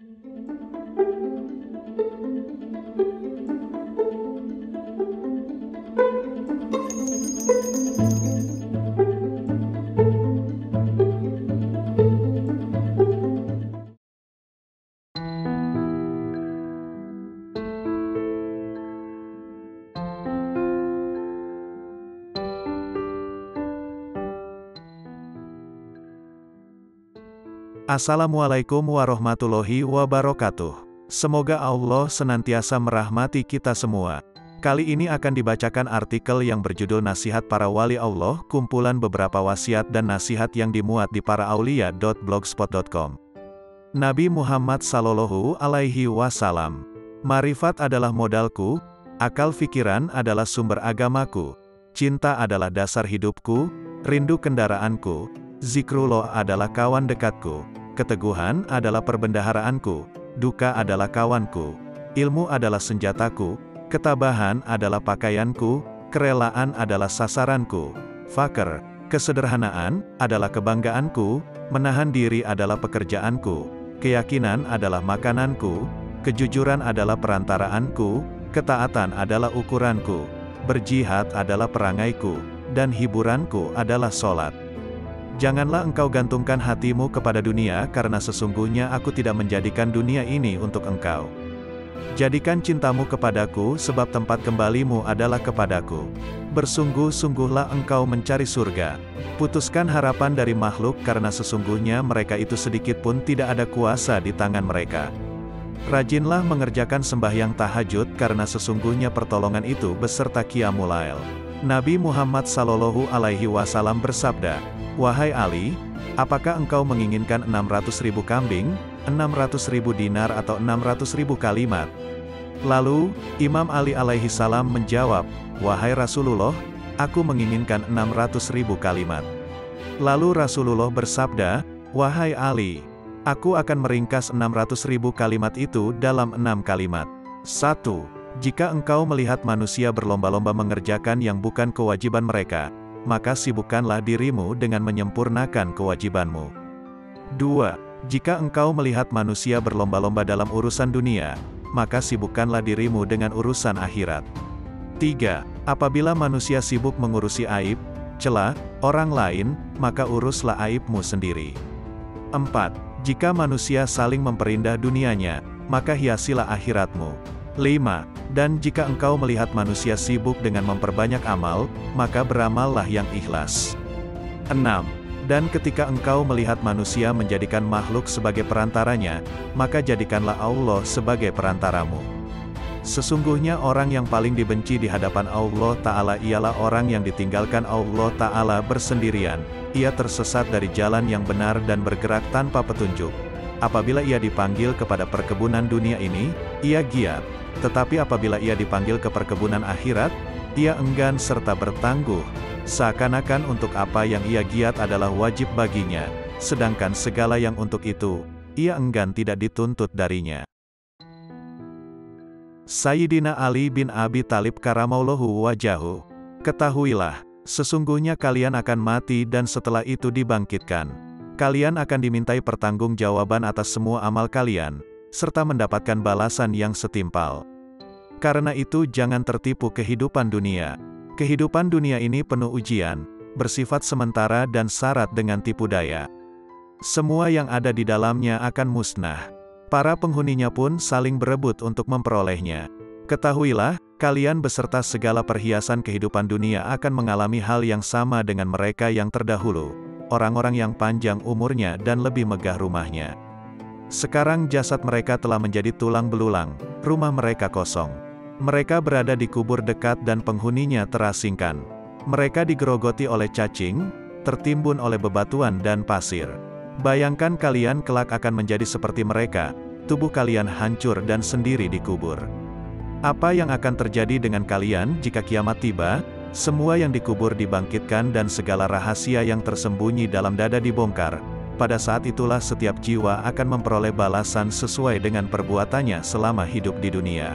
Música Assalamualaikum warahmatullahi wabarakatuh. Semoga Allah senantiasa merahmati kita semua. Kali ini akan dibacakan artikel yang berjudul Nasihat Para Wali Allah, kumpulan beberapa wasiat dan nasihat yang dimuat di paraaulia.blogspot.com. Nabi Muhammad Sallallahu Alaihi Wasallam. Marifat adalah modalku, akal fikiran adalah sumber agamaku, cinta adalah dasar hidupku, rindu kendaraanku, zikrullah adalah kawan dekatku. Keteguhan adalah perbendaharaanku, duka adalah kawanku, ilmu adalah senjataku, ketabahan adalah pakaianku, kerelaan adalah sasaranku, fakir, kesederhanaan adalah kebanggaanku, menahan diri adalah pekerjaanku, keyakinan adalah makananku, kejujuran adalah perantaraanku, ketaatan adalah ukuranku, berjihad adalah perangaiku, dan hiburanku adalah solat. Janganlah engkau gantungkan hatimu kepada dunia karena sesungguhnya aku tidak menjadikan dunia ini untuk engkau. Jadikan cintamu kepadaku sebab tempat kembalimu adalah kepadaku. Bersungguh-sungguhlah engkau mencari surga. Putuskan harapan dari makhluk karena sesungguhnya mereka itu sedikit pun tidak ada kuasa di tangan mereka. Rajinlah mengerjakan sembahyang tahajud karena sesungguhnya pertolongan itu beserta qiyamulail. Nabi Muhammad Sallallahu Alaihi Wasallam bersabda, Wahai Ali, apakah engkau menginginkan 600 ribu kambing, 600 ribu dinar atau 600 ribu kalimat? Lalu, Imam Ali alaihi salam menjawab, Wahai Rasulullah, aku menginginkan 600 ribu kalimat. Lalu Rasulullah bersabda, Wahai Ali, aku akan meringkas 600 ribu kalimat itu dalam enam kalimat. 1. Jika engkau melihat manusia berlomba-lomba mengerjakan yang bukan kewajiban mereka, maka sibukkanlah dirimu dengan menyempurnakan kewajibanmu. 2. Jika engkau melihat manusia berlomba-lomba dalam urusan dunia, maka sibukkanlah dirimu dengan urusan akhirat. 3. Apabila manusia sibuk mengurusi aib, celah, orang lain, maka uruslah aibmu sendiri. 4. Jika manusia saling memperindah dunianya, maka hiasilah akhiratmu. 5. Dan jika engkau melihat manusia sibuk dengan memperbanyak amal, maka beramallah yang ikhlas. 6. Dan ketika engkau melihat manusia menjadikan makhluk sebagai perantaranya, maka jadikanlah Allah sebagai perantaramu. Sesungguhnya orang yang paling dibenci di hadapan Allah Ta'ala ialah orang yang ditinggalkan Allah Ta'ala bersendirian. Ia tersesat dari jalan yang benar dan bergerak tanpa petunjuk. Apabila ia dipanggil kepada perkebunan dunia ini, ia giat, tetapi apabila ia dipanggil ke perkebunan akhirat, ia enggan serta bertangguh, seakan-akan untuk apa yang ia giat adalah wajib baginya, sedangkan segala yang untuk itu, ia enggan tidak dituntut darinya. Sayyidina Ali bin Abi Talib karamallahu wajahu. Ketahuilah, sesungguhnya kalian akan mati dan setelah itu dibangkitkan. Kalian akan dimintai pertanggungjawaban atas semua amal kalian, serta mendapatkan balasan yang setimpal. Karena itu jangan tertipu kehidupan dunia. Kehidupan dunia ini penuh ujian, bersifat sementara dan syarat dengan tipu daya. Semua yang ada di dalamnya akan musnah. Para penghuninya pun saling berebut untuk memperolehnya. Ketahuilah, kalian beserta segala perhiasan kehidupan dunia akan mengalami hal yang sama dengan mereka yang terdahulu, orang-orang yang panjang umurnya dan lebih megah rumahnya. Sekarang jasad mereka telah menjadi tulang belulang, rumah mereka kosong. Mereka berada di kubur dekat dan penghuninya terasingkan. Mereka digerogoti oleh cacing, tertimbun oleh bebatuan dan pasir. Bayangkan kalian kelak akan menjadi seperti mereka, tubuh kalian hancur dan sendiri dikubur. Apa yang akan terjadi dengan kalian jika kiamat tiba? Semua yang dikubur dibangkitkan dan segala rahasia yang tersembunyi dalam dada dibongkar, pada saat itulah setiap jiwa akan memperoleh balasan sesuai dengan perbuatannya selama hidup di dunia.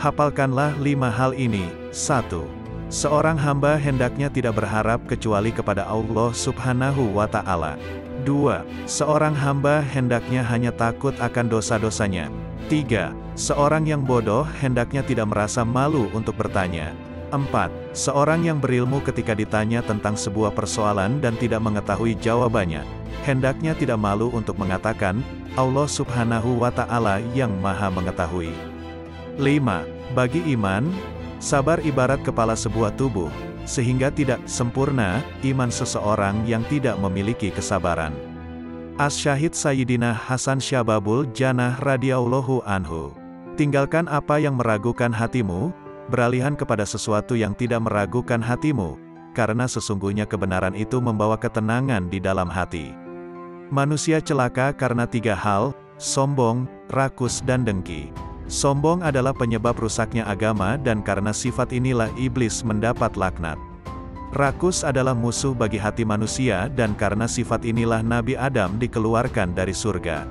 Hafalkanlah lima hal ini. 1. Seorang hamba hendaknya tidak berharap kecuali kepada Allah subhanahu wa ta'ala. 2. Seorang hamba hendaknya hanya takut akan dosa-dosanya. 3. Seorang yang bodoh hendaknya tidak merasa malu untuk bertanya. 4. Seorang yang berilmu ketika ditanya tentang sebuah persoalan dan tidak mengetahui jawabannya, hendaknya tidak malu untuk mengatakan, Allah subhanahu wa ta'ala yang maha mengetahui. 5. Bagi iman, sabar ibarat kepala sebuah tubuh, sehingga tidak sempurna iman seseorang yang tidak memiliki kesabaran. As-Syahid Sayyidina Hasan Syababul Janah radhiyallahu anhu. Tinggalkan apa yang meragukan hatimu, beralihan kepada sesuatu yang tidak meragukan hatimu, karena sesungguhnya kebenaran itu membawa ketenangan di dalam hati. Manusia celaka karena tiga hal, sombong, rakus dan dengki. Sombong adalah penyebab rusaknya agama dan karena sifat inilah iblis mendapat laknat. Rakus adalah musuh bagi hati manusia dan karena sifat inilah Nabi Adam dikeluarkan dari surga.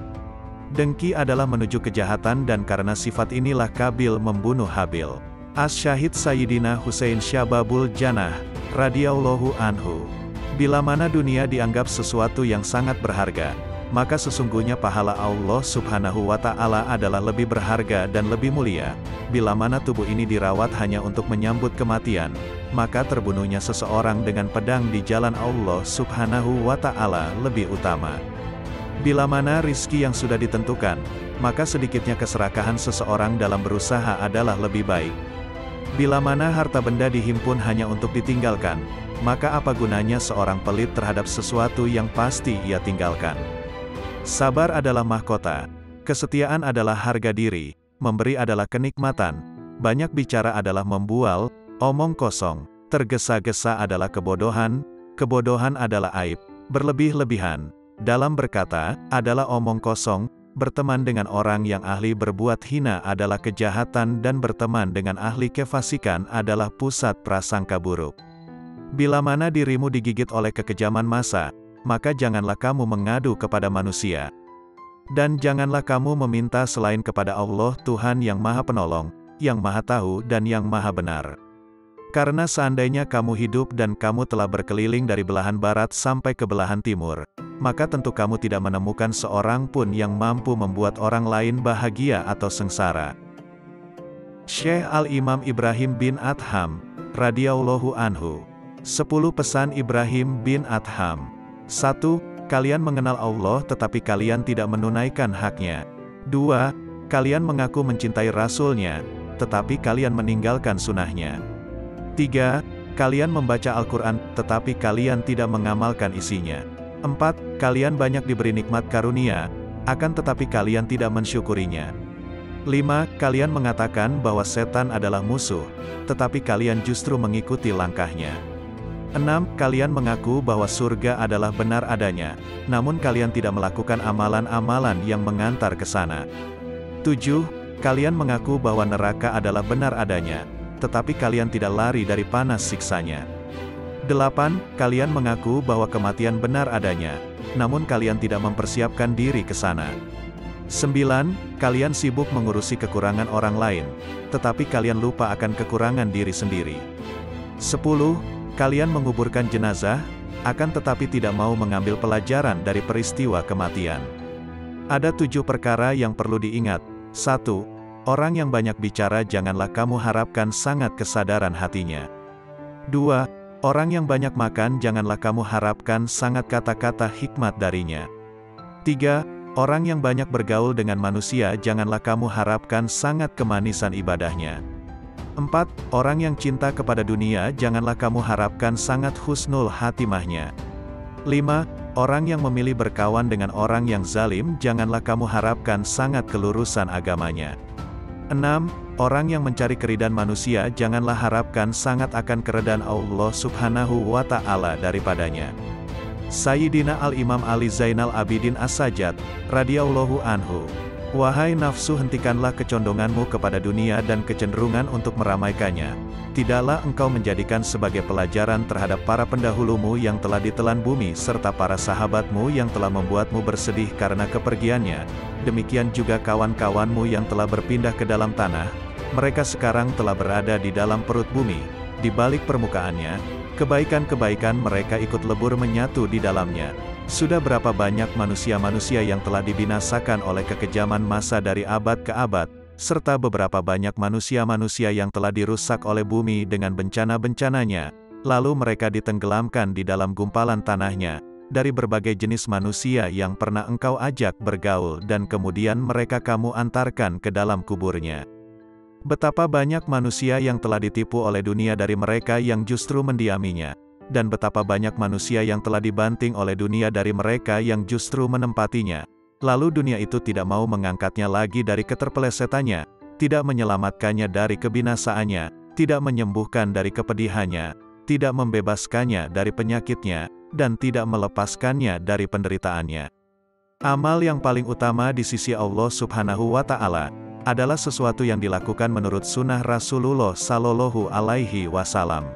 Dengki adalah menuju kejahatan dan karena sifat inilah Kabil membunuh Habil. As-Syahid Sayyidina Hussein Syababul Janah, radhiyallahu anhu. Bila mana dunia dianggap sesuatu yang sangat berharga, maka sesungguhnya pahala Allah subhanahu wa ta'ala adalah lebih berharga dan lebih mulia. Bila mana tubuh ini dirawat hanya untuk menyambut kematian, maka terbunuhnya seseorang dengan pedang di jalan Allah subhanahu wa ta'ala lebih utama. Bila mana rizki yang sudah ditentukan, maka sedikitnya keserakahan seseorang dalam berusaha adalah lebih baik. Bila mana harta benda dihimpun hanya untuk ditinggalkan, maka apa gunanya seorang pelit terhadap sesuatu yang pasti ia tinggalkan. Sabar adalah mahkota, kesetiaan adalah harga diri, memberi adalah kenikmatan, banyak bicara adalah membual, omong kosong, tergesa-gesa adalah kebodohan, kebodohan adalah aib, berlebih-lebihan, dalam berkata, adalah omong kosong, berteman dengan orang yang ahli berbuat hina adalah kejahatan dan berteman dengan ahli kefasikan adalah pusat prasangka buruk. Bila mana dirimu digigit oleh kekejaman masa, maka janganlah kamu mengadu kepada manusia. Dan janganlah kamu meminta selain kepada Allah Tuhan yang Maha Penolong, yang Maha Tahu dan yang Maha Benar. Karena seandainya kamu hidup dan kamu telah berkeliling dari belahan barat sampai ke belahan timur, maka tentu kamu tidak menemukan seorang pun yang mampu membuat orang lain bahagia atau sengsara. Syekh Al-Imam Ibrahim bin Adham, radhiyallahu anhu. 10 pesan Ibrahim bin Adham 1. Kalian mengenal Allah tetapi kalian tidak menunaikan haknya. 2. Kalian mengaku mencintai Rasulnya, tetapi kalian meninggalkan sunnahnya. 3. Kalian membaca Al-Quran, tetapi kalian tidak mengamalkan isinya. 4. Kalian banyak diberi nikmat karunia, akan tetapi kalian tidak mensyukurinya. 5. Kalian mengatakan bahwa setan adalah musuh, tetapi kalian justru mengikuti langkahnya. 6. Kalian mengaku bahwa surga adalah benar adanya, namun kalian tidak melakukan amalan-amalan yang mengantar ke sana. 7. Kalian mengaku bahwa neraka adalah benar adanya, tetapi kalian tidak lari dari panas siksanya. 8. Kalian mengaku bahwa kematian benar adanya, namun kalian tidak mempersiapkan diri ke sana. 9. Kalian sibuk mengurusi kekurangan orang lain, tetapi kalian lupa akan kekurangan diri sendiri. 10 kalian menguburkan jenazah, akan tetapi tidak mau mengambil pelajaran dari peristiwa kematian. Ada tujuh perkara yang perlu diingat. Satu, Orang yang banyak bicara janganlah kamu harapkan sangat kesadaran hatinya. Dua, Orang yang banyak makan janganlah kamu harapkan sangat kata-kata hikmat darinya. Tiga, Orang yang banyak bergaul dengan manusia janganlah kamu harapkan sangat kemanisan ibadahnya. 4. Orang yang cinta kepada dunia janganlah kamu harapkan sangat husnul hatimahnya. 5. Orang yang memilih berkawan dengan orang yang zalim janganlah kamu harapkan sangat kelurusan agamanya. 6. Orang yang mencari keridan manusia janganlah harapkan sangat akan keredan Allah subhanahu wa ta'ala daripadanya. Sayyidina Al-Imam Ali Zainal Abidin As-Sajjad, radhiyallahu anhu. Wahai nafsu hentikanlah kecondonganmu kepada dunia dan kecenderungan untuk meramaikannya. Tidaklah engkau menjadikan sebagai pelajaran terhadap para pendahulumu yang telah ditelan bumi serta para sahabatmu yang telah membuatmu bersedih karena kepergiannya. Demikian juga kawan-kawanmu yang telah berpindah ke dalam tanah. Mereka sekarang telah berada di dalam perut bumi, di balik permukaannya, Kebaikan-kebaikan mereka ikut lebur menyatu di dalamnya. Sudah berapa banyak manusia-manusia yang telah dibinasakan oleh kekejaman masa dari abad ke abad, serta beberapa banyak manusia-manusia yang telah dirusak oleh bumi dengan bencana-bencananya, lalu mereka ditenggelamkan di dalam gumpalan tanahnya, dari berbagai jenis manusia yang pernah engkau ajak bergaul dan kemudian mereka kamu antarkan ke dalam kuburnya. Betapa banyak manusia yang telah ditipu oleh dunia dari mereka yang justru mendiaminya, dan betapa banyak manusia yang telah dibanting oleh dunia dari mereka yang justru menempatinya. Lalu dunia itu tidak mau mengangkatnya lagi dari keterpelesetannya, tidak menyelamatkannya dari kebinasaannya, tidak menyembuhkan dari kepedihannya, tidak membebaskannya dari penyakitnya, dan tidak melepaskannya dari penderitaannya. Amal yang paling utama di sisi Allah Subhanahu wa Ta'ala adalah sesuatu yang dilakukan menurut sunnah Rasulullah Sallallahu Alaihi Wasallam.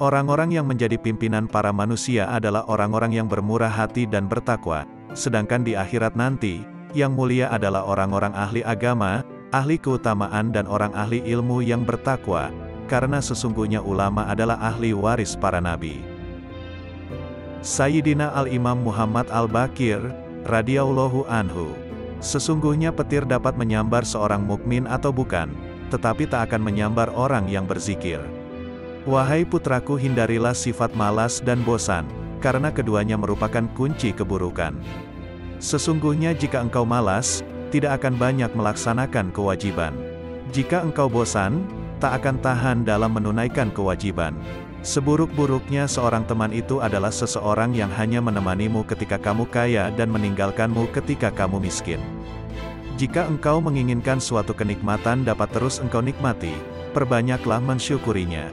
Orang-orang yang menjadi pimpinan para manusia adalah orang-orang yang bermurah hati dan bertakwa, sedangkan di akhirat nanti, yang mulia adalah orang-orang ahli agama, ahli keutamaan dan orang ahli ilmu yang bertakwa, karena sesungguhnya ulama adalah ahli waris para nabi. Sayyidina Al-Imam Muhammad Al-Bakir, radhiyallahu anhu Sesungguhnya petir dapat menyambar seorang mukmin atau bukan, tetapi tak akan menyambar orang yang berzikir. Wahai putraku hindarilah sifat malas dan bosan, karena keduanya merupakan kunci keburukan. Sesungguhnya jika engkau malas, tidak akan banyak melaksanakan kewajiban. Jika engkau bosan, tak akan tahan dalam menunaikan kewajiban. Seburuk-buruknya seorang teman itu adalah seseorang yang hanya menemanimu ketika kamu kaya dan meninggalkanmu ketika kamu miskin. Jika engkau menginginkan suatu kenikmatan dapat terus engkau nikmati, perbanyaklah mensyukurinya.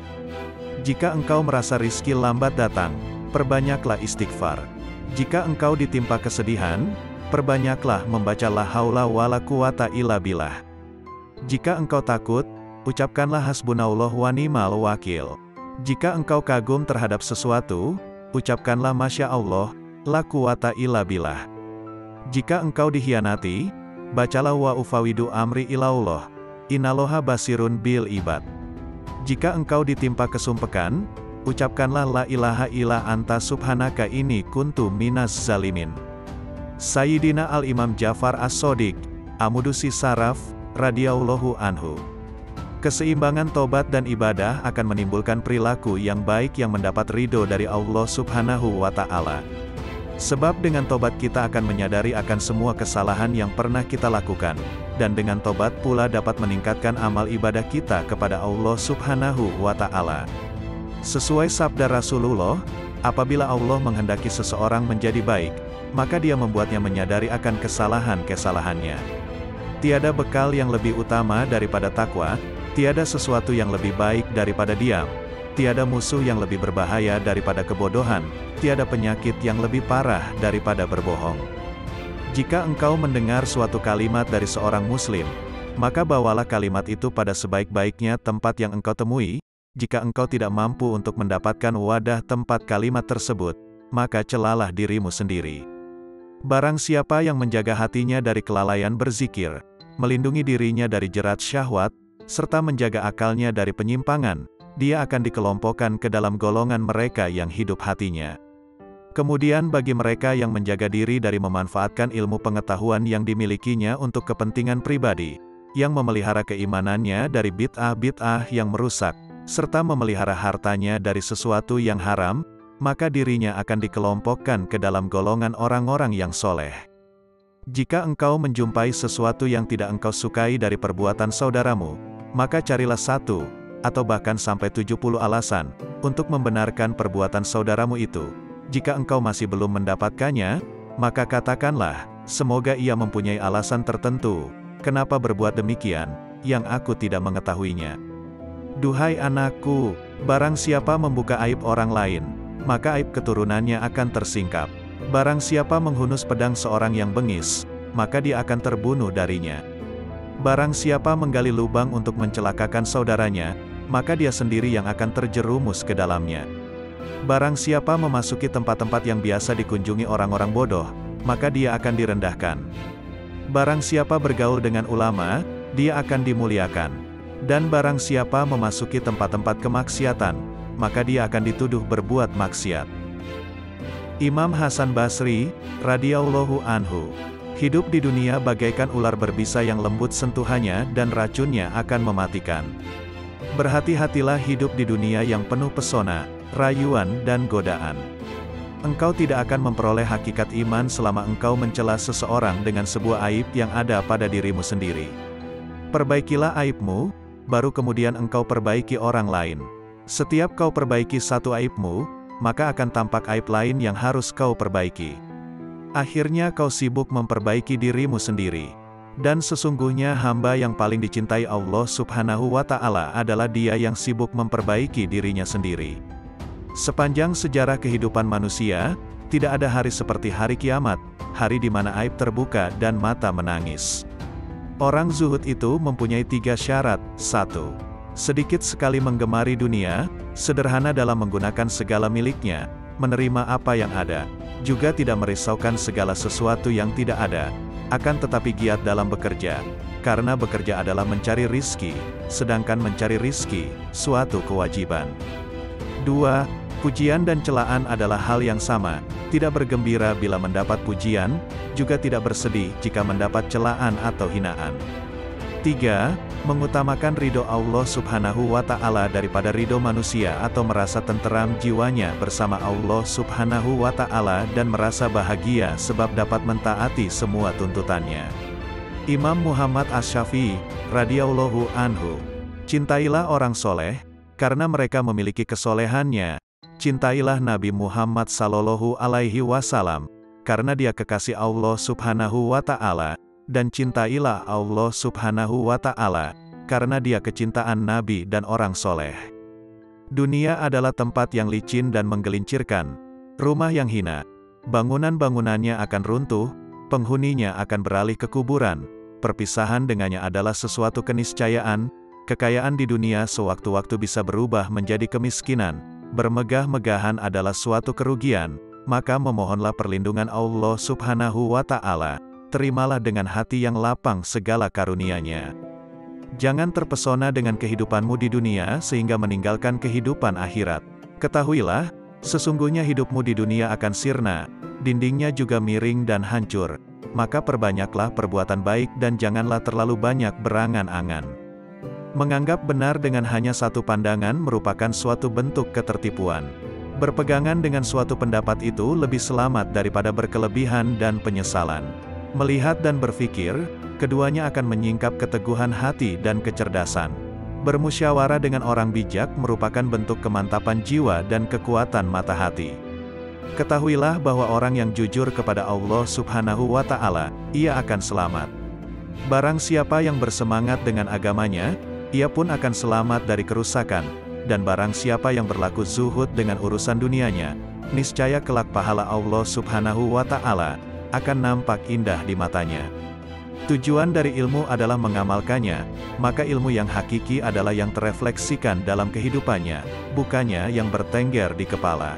Jika engkau merasa rizki lambat datang, perbanyaklah istighfar. Jika engkau ditimpa kesedihan, perbanyaklah membaca la haula wala quwata illa billah. Jika engkau takut, ucapkanlah hasbunallah wa ni'mal wakil. Jika engkau kagum terhadap sesuatu, ucapkanlah Masya Allah, la quwata illa billah. Jika engkau dihianati, bacalah wa ufawidu amri ilaullah, inaloha basirun bil ibad. Jika engkau ditimpa kesumpekan, ucapkanlah la ilaha illa anta subhanaka ini kuntu minas zalimin. Sayyidina Al-Imam Jafar As-Sodiq, Amudusi Saraf, radhiyallahu anhu. Keseimbangan tobat dan ibadah akan menimbulkan perilaku yang baik yang mendapat ridho dari Allah subhanahu wa ta'ala. Sebab dengan tobat kita akan menyadari akan semua kesalahan yang pernah kita lakukan, dan dengan tobat pula dapat meningkatkan amal ibadah kita kepada Allah subhanahu wa ta'ala. Sesuai sabda Rasulullah, apabila Allah menghendaki seseorang menjadi baik, maka dia membuatnya menyadari akan kesalahan-kesalahannya. Tiada bekal yang lebih utama daripada takwa, Tiada sesuatu yang lebih baik daripada diam. Tiada musuh yang lebih berbahaya daripada kebodohan. Tiada penyakit yang lebih parah daripada berbohong. Jika engkau mendengar suatu kalimat dari seorang muslim, maka bawalah kalimat itu pada sebaik-baiknya tempat yang engkau temui. Jika engkau tidak mampu untuk mendapatkan wadah tempat kalimat tersebut, maka celalah dirimu sendiri. Barang siapa yang menjaga hatinya dari kelalaian berzikir, melindungi dirinya dari jerat syahwat, serta menjaga akalnya dari penyimpangan, dia akan dikelompokkan ke dalam golongan mereka yang hidup hatinya. Kemudian bagi mereka yang menjaga diri dari memanfaatkan ilmu pengetahuan yang dimilikinya untuk kepentingan pribadi, yang memelihara keimanannya dari bid'ah-bid'ah yang merusak, serta memelihara hartanya dari sesuatu yang haram, maka dirinya akan dikelompokkan ke dalam golongan orang-orang yang soleh. Jika engkau menjumpai sesuatu yang tidak engkau sukai dari perbuatan saudaramu, maka carilah satu, atau bahkan sampai 70 alasan, untuk membenarkan perbuatan saudaramu itu. Jika engkau masih belum mendapatkannya, maka katakanlah, semoga ia mempunyai alasan tertentu, kenapa berbuat demikian, yang aku tidak mengetahuinya. Duhai anakku, barang siapa membuka aib orang lain, maka aib keturunannya akan tersingkap. Barang siapa menghunus pedang seorang yang bengis, maka dia akan terbunuh darinya. Barang siapa menggali lubang untuk mencelakakan saudaranya, maka dia sendiri yang akan terjerumus ke dalamnya. Barang siapa memasuki tempat-tempat yang biasa dikunjungi orang-orang bodoh, maka dia akan direndahkan. Barang siapa bergaul dengan ulama, dia akan dimuliakan. Dan barang siapa memasuki tempat-tempat kemaksiatan, maka dia akan dituduh berbuat maksiat. Imam Hasan Basri, radhiyallahu anhu, hidup di dunia bagaikan ular berbisa yang lembut sentuhannya dan racunnya akan mematikan. Berhati-hatilah hidup di dunia yang penuh pesona, rayuan dan godaan. Engkau tidak akan memperoleh hakikat iman selama engkau mencela seseorang dengan sebuah aib yang ada pada dirimu sendiri. Perbaikilah aibmu, baru kemudian engkau perbaiki orang lain. Setiap kau perbaiki satu aibmu, maka akan tampak aib lain yang harus kau perbaiki. Akhirnya kau sibuk memperbaiki dirimu sendiri. Dan sesungguhnya hamba yang paling dicintai Allah subhanahu wa ta'ala adalah dia yang sibuk memperbaiki dirinya sendiri. Sepanjang sejarah kehidupan manusia, tidak ada hari seperti hari kiamat, hari di mana aib terbuka dan mata menangis. Orang zuhud itu mempunyai tiga syarat. Satu, Sedikit sekali menggemari dunia, sederhana dalam menggunakan segala miliknya, menerima apa yang ada, juga tidak merisaukan segala sesuatu yang tidak ada, akan tetapi giat dalam bekerja, karena bekerja adalah mencari rizki, sedangkan mencari rizki, suatu kewajiban. 2. Pujian dan celaan adalah hal yang sama, tidak bergembira bila mendapat pujian, juga tidak bersedih jika mendapat celaan atau hinaan. 3. Mengutamakan ridho Allah subhanahu wa ta'ala daripada ridho manusia atau merasa tenteram jiwanya bersama Allah subhanahu wa ta'ala dan merasa bahagia sebab dapat mentaati semua tuntutannya. Imam Muhammad As-Syafi'i, radhiyallahu anhu, Cintailah orang soleh, karena mereka memiliki kesolehannya, Cintailah Nabi Muhammad Sallallahu Alaihi Wasallam, karena dia kekasih Allah Subhanahu wa Ta'ala, dan cintailah Allah Subhanahu wa Ta'ala, karena Dia kecintaan nabi dan orang soleh. Dunia adalah tempat yang licin dan menggelincirkan, rumah yang hina, bangunan-bangunannya akan runtuh, penghuninya akan beralih ke kuburan, perpisahan dengannya adalah sesuatu keniscayaan, kekayaan di dunia sewaktu-waktu bisa berubah menjadi kemiskinan. Bermegah-megahan adalah suatu kerugian, maka memohonlah perlindungan Allah subhanahu wa ta'ala, terimalah dengan hati yang lapang segala karunia-Nya. Jangan terpesona dengan kehidupanmu di dunia sehingga meninggalkan kehidupan akhirat. Ketahuilah, sesungguhnya hidupmu di dunia akan sirna, dindingnya juga miring dan hancur, maka perbanyaklah perbuatan baik dan janganlah terlalu banyak berangan-angan. Menganggap benar dengan hanya satu pandangan merupakan suatu bentuk ketertipuan. Berpegangan dengan suatu pendapat itu lebih selamat daripada berkelebihan dan penyesalan. Melihat dan berpikir, keduanya akan menyingkap keteguhan hati dan kecerdasan. Bermusyawarah dengan orang bijak merupakan bentuk kemantapan jiwa dan kekuatan mata hati. Ketahuilah bahwa orang yang jujur kepada Allah Subhanahu wa Ta'ala, ia akan selamat. Barang siapa yang bersemangat dengan agamanya, ia pun akan selamat dari kerusakan, dan barang siapa yang berlaku zuhud dengan urusan dunianya, niscaya kelak pahala Allah subhanahu wa ta'ala, akan nampak indah di matanya. Tujuan dari ilmu adalah mengamalkannya, maka ilmu yang hakiki adalah yang terefleksikan dalam kehidupannya, bukannya yang bertengger di kepala.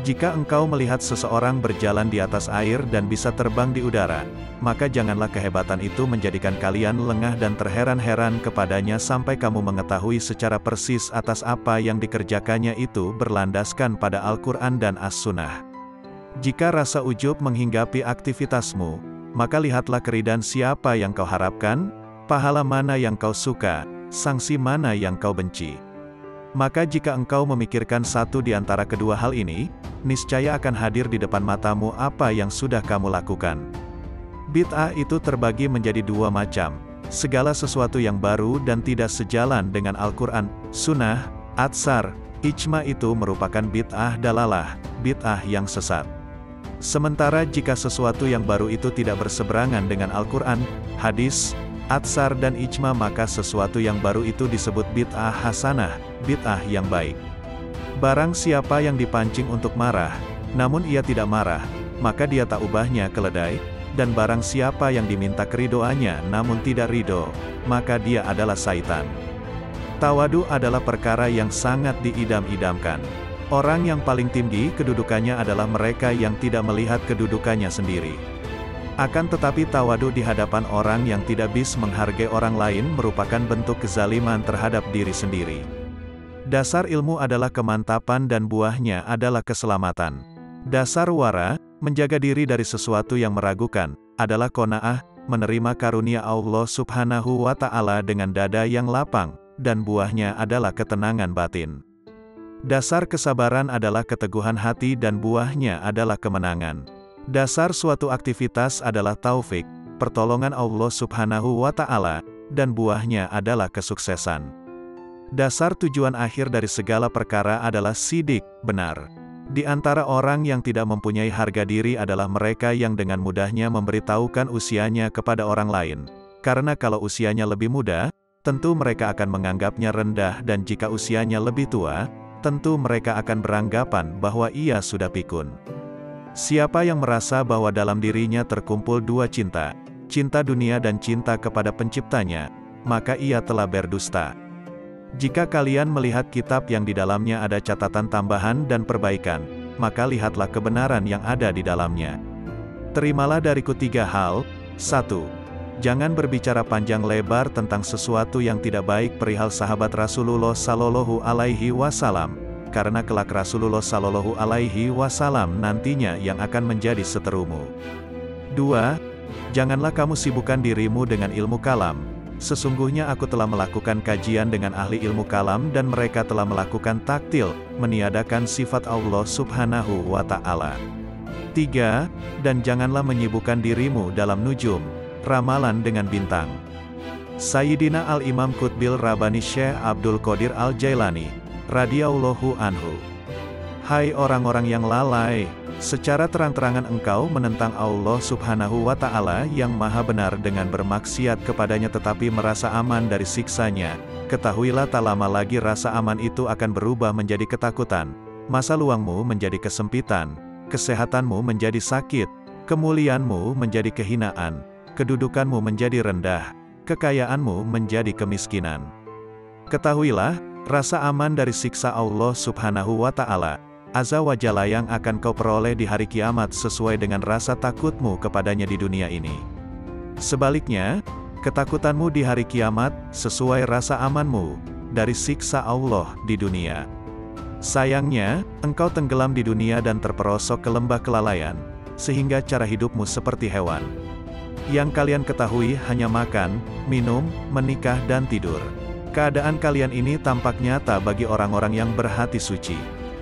Jika engkau melihat seseorang berjalan di atas air dan bisa terbang di udara, maka janganlah kehebatan itu menjadikan kalian lengah dan terheran-heran kepadanya sampai kamu mengetahui secara persis atas apa yang dikerjakannya itu berlandaskan pada Al-Quran dan As-Sunnah. Jika rasa ujub menghinggapi aktivitasmu, maka lihatlah keridan siapa yang kau harapkan, pahala mana yang kau suka, sanksi mana yang kau benci. Maka jika engkau memikirkan satu di antara kedua hal ini, niscaya akan hadir di depan matamu apa yang sudah kamu lakukan. Bid'ah itu terbagi menjadi dua macam, segala sesuatu yang baru dan tidak sejalan dengan Al-Quran, Sunnah, Atsar, Ijma itu merupakan bid'ah dalalah, bid'ah yang sesat. Sementara jika sesuatu yang baru itu tidak berseberangan dengan Al-Quran, hadis, atsar dan ijma maka sesuatu yang baru itu disebut bid'ah hasanah, bid'ah yang baik. Barang siapa yang dipancing untuk marah, namun ia tidak marah, maka dia tak ubahnya keledai, dan barang siapa yang diminta keridoannya namun tidak ridho, maka dia adalah saitan. Tawadu adalah perkara yang sangat diidam-idamkan. Orang yang paling tinggi kedudukannya adalah mereka yang tidak melihat kedudukannya sendiri. Akan tetapi tawadu di hadapan orang yang tidak bisa menghargai orang lain merupakan bentuk kezaliman terhadap diri sendiri. Dasar ilmu adalah kemantapan dan buahnya adalah keselamatan. Dasar wara, menjaga diri dari sesuatu yang meragukan, adalah kona'ah, menerima karunia Allah subhanahu wa ta'ala dengan dada yang lapang, dan buahnya adalah ketenangan batin. Dasar kesabaran adalah keteguhan hati dan buahnya adalah kemenangan. Dasar suatu aktivitas adalah taufik, pertolongan Allah subhanahu wa ta'ala, dan buahnya adalah kesuksesan. Dasar tujuan akhir dari segala perkara adalah sidik, benar. Di antara orang yang tidak mempunyai harga diri adalah mereka yang dengan mudahnya memberitahukan usianya kepada orang lain. Karena kalau usianya lebih muda, tentu mereka akan menganggapnya rendah dan jika usianya lebih tua, tentu mereka akan beranggapan bahwa ia sudah pikun. Siapa yang merasa bahwa dalam dirinya terkumpul dua cinta, cinta dunia dan cinta kepada penciptanya, maka ia telah berdusta. Jika kalian melihat kitab yang di dalamnya ada catatan tambahan dan perbaikan, maka lihatlah kebenaran yang ada di dalamnya. Terimalah dariku tiga hal, satu, Jangan berbicara panjang lebar tentang sesuatu yang tidak baik perihal sahabat Rasulullah Sallallahu Alaihi Wasallam, karena kelak Rasulullah Sallallahu Alaihi Wasallam nantinya yang akan menjadi seterumu. 2. Janganlah kamu sibukkan dirimu dengan ilmu kalam, Sesungguhnya aku telah melakukan kajian dengan ahli ilmu kalam dan mereka telah melakukan taktil, meniadakan sifat Allah subhanahu wa ta'ala. 3. Dan janganlah menyibukkan dirimu dalam nujum, ramalan dengan bintang. Sayyidina Al-Imam Qutbil Rabani Syekh Abdul Qadir Al-Jailani, radhiyallahu anhu. Hai orang-orang yang lalai, Secara terang-terangan engkau menentang Allah subhanahu wa ta'ala yang maha benar dengan bermaksiat kepadanya tetapi merasa aman dari siksanya. Ketahuilah tak lama lagi rasa aman itu akan berubah menjadi ketakutan. Masa luangmu menjadi kesempitan. Kesehatanmu menjadi sakit. Kemuliaanmu menjadi kehinaan. Kedudukanmu menjadi rendah. Kekayaanmu menjadi kemiskinan. Ketahuilah, rasa aman dari siksa Allah subhanahu wa ta'ala Azza wa Jalla yang akan kau peroleh di hari kiamat sesuai dengan rasa takutmu kepadanya di dunia ini. Sebaliknya, ketakutanmu di hari kiamat, sesuai rasa amanmu, dari siksa Allah di dunia. Sayangnya, engkau tenggelam di dunia dan terperosok ke lembah kelalaian, sehingga cara hidupmu seperti hewan. Yang kalian ketahui hanya makan, minum, menikah dan tidur. Keadaan kalian ini tampak nyata bagi orang-orang yang berhati suci.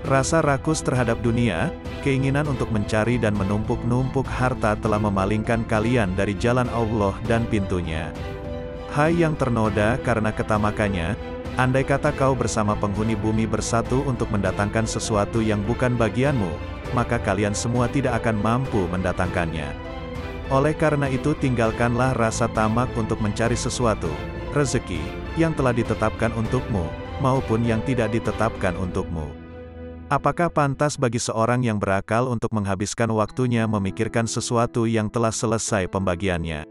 Rasa rakus terhadap dunia, keinginan untuk mencari dan menumpuk-numpuk harta telah memalingkan kalian dari jalan Allah dan pintunya. Hai yang ternoda karena ketamakannya, andai kata kau bersama penghuni bumi bersatu untuk mendatangkan sesuatu yang bukan bagianmu, maka kalian semua tidak akan mampu mendatangkannya. Oleh karena itu tinggalkanlah rasa tamak untuk mencari sesuatu, rezeki, yang telah ditetapkan untukmu, maupun yang tidak ditetapkan untukmu. Apakah pantas bagi seorang yang berakal untuk menghabiskan waktunya memikirkan sesuatu yang telah selesai pembagiannya?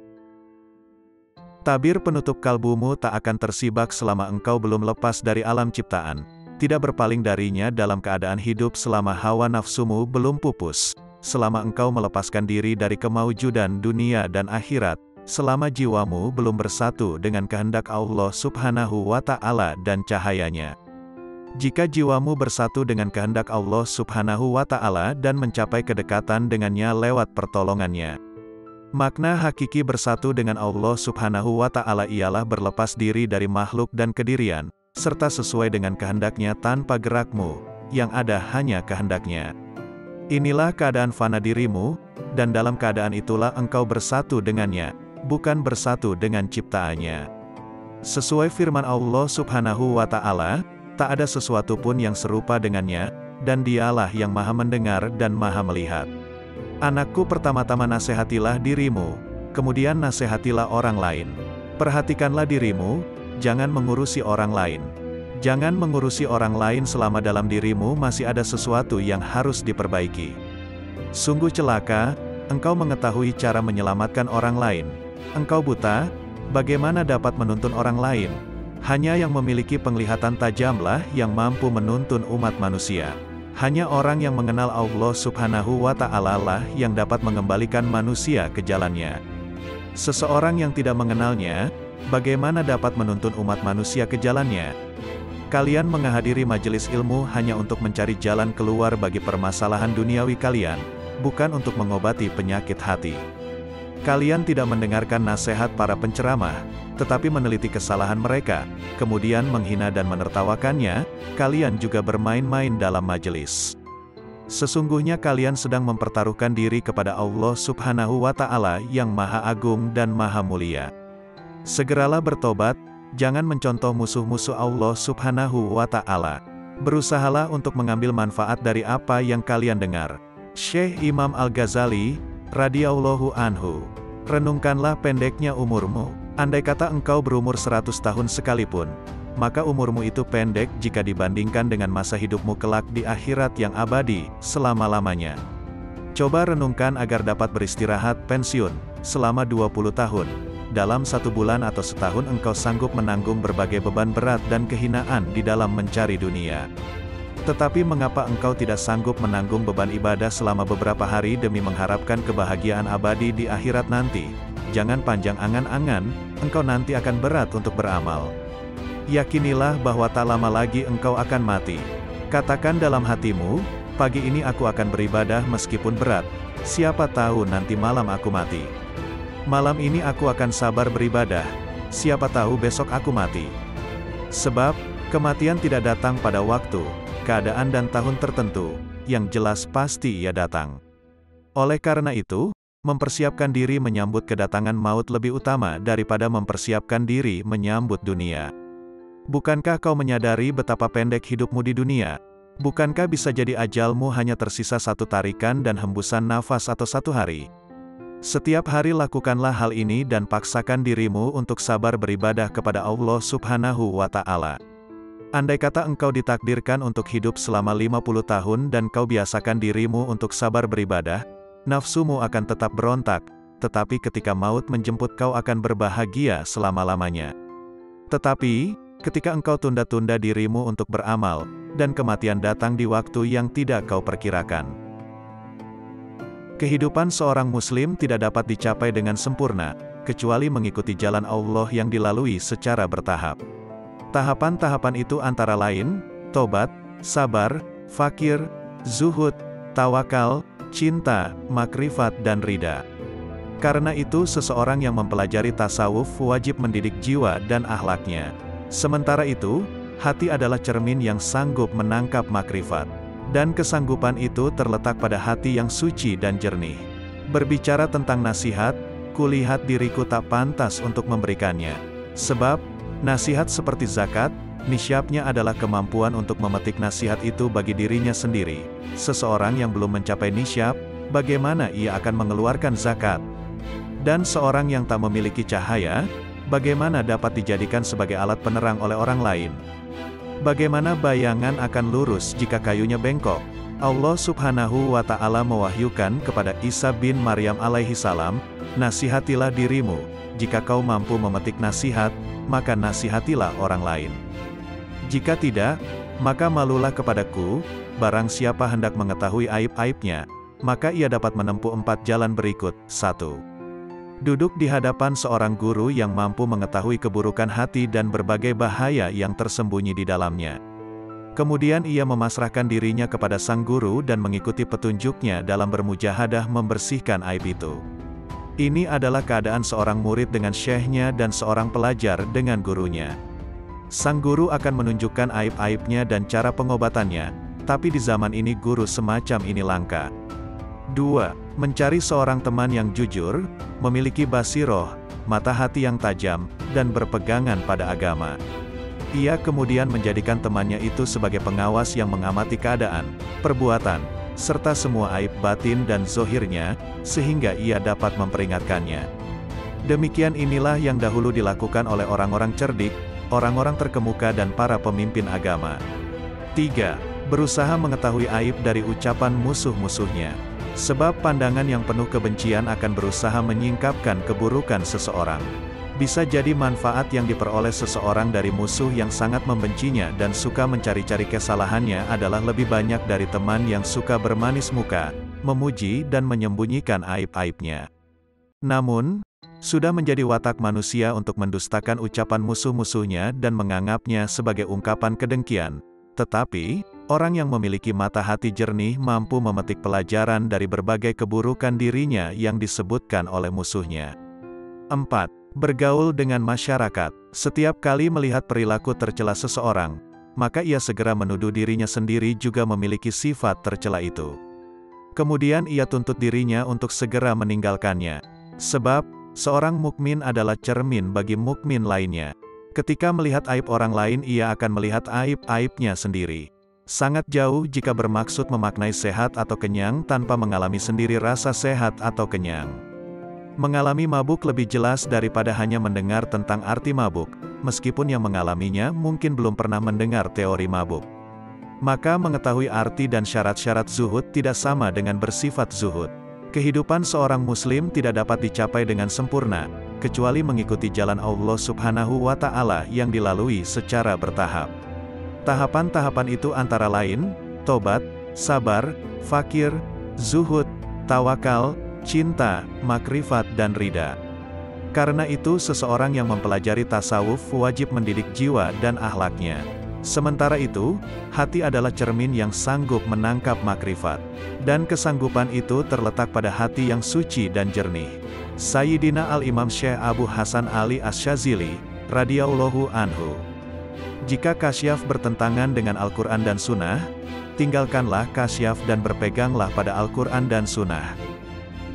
Tabir penutup kalbumu tak akan tersibak selama engkau belum lepas dari alam ciptaan, tidak berpaling darinya dalam keadaan hidup selama hawa nafsumu belum pupus, selama engkau melepaskan diri dari kemaujudan dunia dan akhirat, selama jiwamu belum bersatu dengan kehendak Allah subhanahu wa ta'ala dan cahayanya. Jika jiwamu bersatu dengan kehendak Allah subhanahu wa ta'ala dan mencapai kedekatan dengannya lewat pertolongannya. Makna hakiki bersatu dengan Allah subhanahu wa ta'ala ialah berlepas diri dari makhluk dan kedirian, serta sesuai dengan kehendaknya tanpa gerakmu, yang ada hanya kehendaknya. Inilah keadaan fana dirimu, dan dalam keadaan itulah engkau bersatu dengannya, bukan bersatu dengan ciptaannya. Sesuai firman Allah subhanahu wa ta'ala, Tak ada sesuatu pun yang serupa dengannya, dan dialah yang maha mendengar dan maha melihat. Anakku pertama-tama nasihatilah dirimu, kemudian nasihatilah orang lain. Perhatikanlah dirimu, jangan mengurusi orang lain. Jangan mengurusi orang lain selama dalam dirimu masih ada sesuatu yang harus diperbaiki. Sungguh celaka, engkau mengetahui cara menyelamatkan orang lain. Engkau buta, bagaimana dapat menuntun orang lain? Hanya yang memiliki penglihatan tajamlah yang mampu menuntun umat manusia. Hanya orang yang mengenal Allah subhanahu wa ta'ala lah yang dapat mengembalikan manusia ke jalannya. Seseorang yang tidak mengenalnya, bagaimana dapat menuntun umat manusia ke jalannya? Kalian menghadiri majelis ilmu hanya untuk mencari jalan keluar bagi permasalahan duniawi kalian, bukan untuk mengobati penyakit hati. Kalian tidak mendengarkan nasihat para penceramah, tetapi meneliti kesalahan mereka, kemudian menghina dan menertawakannya, kalian juga bermain-main dalam majelis. Sesungguhnya kalian sedang mempertaruhkan diri kepada Allah subhanahu wa ta'ala yang maha agung dan maha mulia. Segeralah bertobat, Jangan mencontoh musuh-musuh Allah subhanahu wa ta'ala. Berusahalah untuk mengambil manfaat dari apa yang kalian dengar. Syekh Imam Al-Ghazali, radhiyallahu anhu. Renungkanlah pendeknya umurmu. Andai kata engkau berumur 100 tahun sekalipun, maka umurmu itu pendek jika dibandingkan dengan masa hidupmu kelak di akhirat yang abadi, selama-lamanya. Coba renungkan agar dapat beristirahat pensiun, selama 20 tahun dalam satu bulan atau setahun engkau sanggup menanggung berbagai beban berat dan kehinaan di dalam mencari dunia. Tetapi mengapa engkau tidak sanggup menanggung beban ibadah selama beberapa hari demi mengharapkan kebahagiaan abadi di akhirat nanti? Jangan panjang angan-angan, engkau nanti akan berat untuk beramal. Yakinilah bahwa tak lama lagi engkau akan mati. Katakan dalam hatimu, pagi ini aku akan beribadah meskipun berat, siapa tahu nanti malam aku mati. Malam ini aku akan sabar beribadah, siapa tahu besok aku mati. Sebab, kematian tidak datang pada waktu, keadaan dan tahun tertentu, yang jelas pasti ia datang. Oleh karena itu, mempersiapkan diri menyambut kedatangan maut lebih utama daripada mempersiapkan diri menyambut dunia. Bukankah kau menyadari betapa pendek hidupmu di dunia? Bukankah bisa jadi ajalmu hanya tersisa satu tarikan dan hembusan nafas atau satu hari? Setiap hari lakukanlah hal ini dan paksakan dirimu untuk sabar beribadah kepada Allah subhanahu wa ta'ala. Andai kata engkau ditakdirkan untuk hidup selama 50 tahun dan kau biasakan dirimu untuk sabar beribadah, nafsumu akan tetap berontak, tetapi ketika maut menjemput kau akan berbahagia selama-lamanya. Tetapi, ketika engkau tunda-tunda dirimu untuk beramal, dan kematian datang di waktu yang tidak kau perkirakan, Kehidupan seorang muslim tidak dapat dicapai dengan sempurna, kecuali mengikuti jalan Allah yang dilalui secara bertahap. Tahapan-tahapan itu antara lain, tobat, sabar, fakir, zuhud, tawakal, cinta, makrifat dan rida. Karena itu seseorang yang mempelajari tasawuf wajib mendidik jiwa dan ahlaknya. Sementara itu, hati adalah cermin yang sanggup menangkap makrifat. Dan kesanggupan itu terletak pada hati yang suci dan jernih. Berbicara tentang nasihat, kulihat diriku tak pantas untuk memberikannya. Sebab, nasihat seperti zakat, nisyabnya adalah kemampuan untuk memetik nasihat itu bagi dirinya sendiri. Seseorang yang belum mencapai nisyab, bagaimana ia akan mengeluarkan zakat? Dan seorang yang tak memiliki cahaya, bagaimana dapat dijadikan sebagai alat penerang oleh orang lain? Bagaimana bayangan akan lurus jika kayunya bengkok? Allah subhanahu wa ta'ala mewahyukan kepada Isa bin Maryam alaihi salam, Nasihatilah dirimu, jika kau mampu memetik nasihat, maka nasihatilah orang lain. Jika tidak, maka malulah kepadaku, barang siapa hendak mengetahui aib-aibnya, maka ia dapat menempuh empat jalan berikut. 1. Duduk di hadapan seorang guru yang mampu mengetahui keburukan hati dan berbagai bahaya yang tersembunyi di dalamnya. Kemudian ia memasrahkan dirinya kepada sang guru dan mengikuti petunjuknya dalam bermujahadah membersihkan aib itu. Ini adalah keadaan seorang murid dengan syekhnya dan seorang pelajar dengan gurunya. Sang guru akan menunjukkan aib-aibnya dan cara pengobatannya, tapi di zaman ini guru semacam ini langka. 2 mencari seorang teman yang jujur, memiliki basiroh, mata hati yang tajam, dan berpegangan pada agama. Ia kemudian menjadikan temannya itu sebagai pengawas yang mengamati keadaan, perbuatan, serta semua aib batin dan zohirnya, sehingga ia dapat memperingatkannya. Demikian inilah yang dahulu dilakukan oleh orang-orang cerdik, orang-orang terkemuka dan para pemimpin agama. 3. Berusaha mengetahui aib dari ucapan musuh-musuhnya. Sebab pandangan yang penuh kebencian akan berusaha menyingkapkan keburukan seseorang. Bisa jadi manfaat yang diperoleh seseorang dari musuh yang sangat membencinya dan suka mencari-cari kesalahannya adalah lebih banyak dari teman yang suka bermanis muka, memuji dan menyembunyikan aib-aibnya. Namun, Sudah menjadi watak manusia untuk mendustakan ucapan musuh-musuhnya dan menganggapnya sebagai ungkapan kedengkian. Tetapi, orang yang memiliki mata hati jernih mampu memetik pelajaran dari berbagai keburukan dirinya yang disebutkan oleh musuhnya. 4. Bergaul dengan masyarakat. Setiap kali melihat perilaku tercela seseorang, maka ia segera menuduh dirinya sendiri juga memiliki sifat tercela itu. Kemudian ia tuntut dirinya untuk segera meninggalkannya. Sebab, seorang mukmin adalah cermin bagi mukmin lainnya. Ketika melihat aib orang lain ia akan melihat aib-aibnya sendiri. Sangat jauh jika bermaksud memaknai sehat atau kenyang tanpa mengalami sendiri rasa sehat atau kenyang. Mengalami mabuk lebih jelas daripada hanya mendengar tentang arti mabuk, meskipun yang mengalaminya mungkin belum pernah mendengar teori mabuk. Maka mengetahui arti dan syarat-syarat zuhud tidak sama dengan bersifat zuhud. Kehidupan seorang muslim tidak dapat dicapai dengan sempurna, kecuali mengikuti jalan Allah subhanahu wa ta'ala yang dilalui secara bertahap. Tahapan-tahapan itu antara lain, tobat, sabar, fakir, zuhud, tawakal, cinta, makrifat dan rida. Karena itu seseorang yang mempelajari tasawuf wajib mendidik jiwa dan ahlaknya. Sementara itu, hati adalah cermin yang sanggup menangkap makrifat. Dan kesanggupan itu terletak pada hati yang suci dan jernih. Sayyidina Al-Imam Syekh Abu Hasan Ali Asyazili, radhiyallahu anhu. Jika kasyaf bertentangan dengan Al-Quran dan Sunnah, tinggalkanlah kasyaf dan berpeganglah pada Al-Quran dan Sunnah.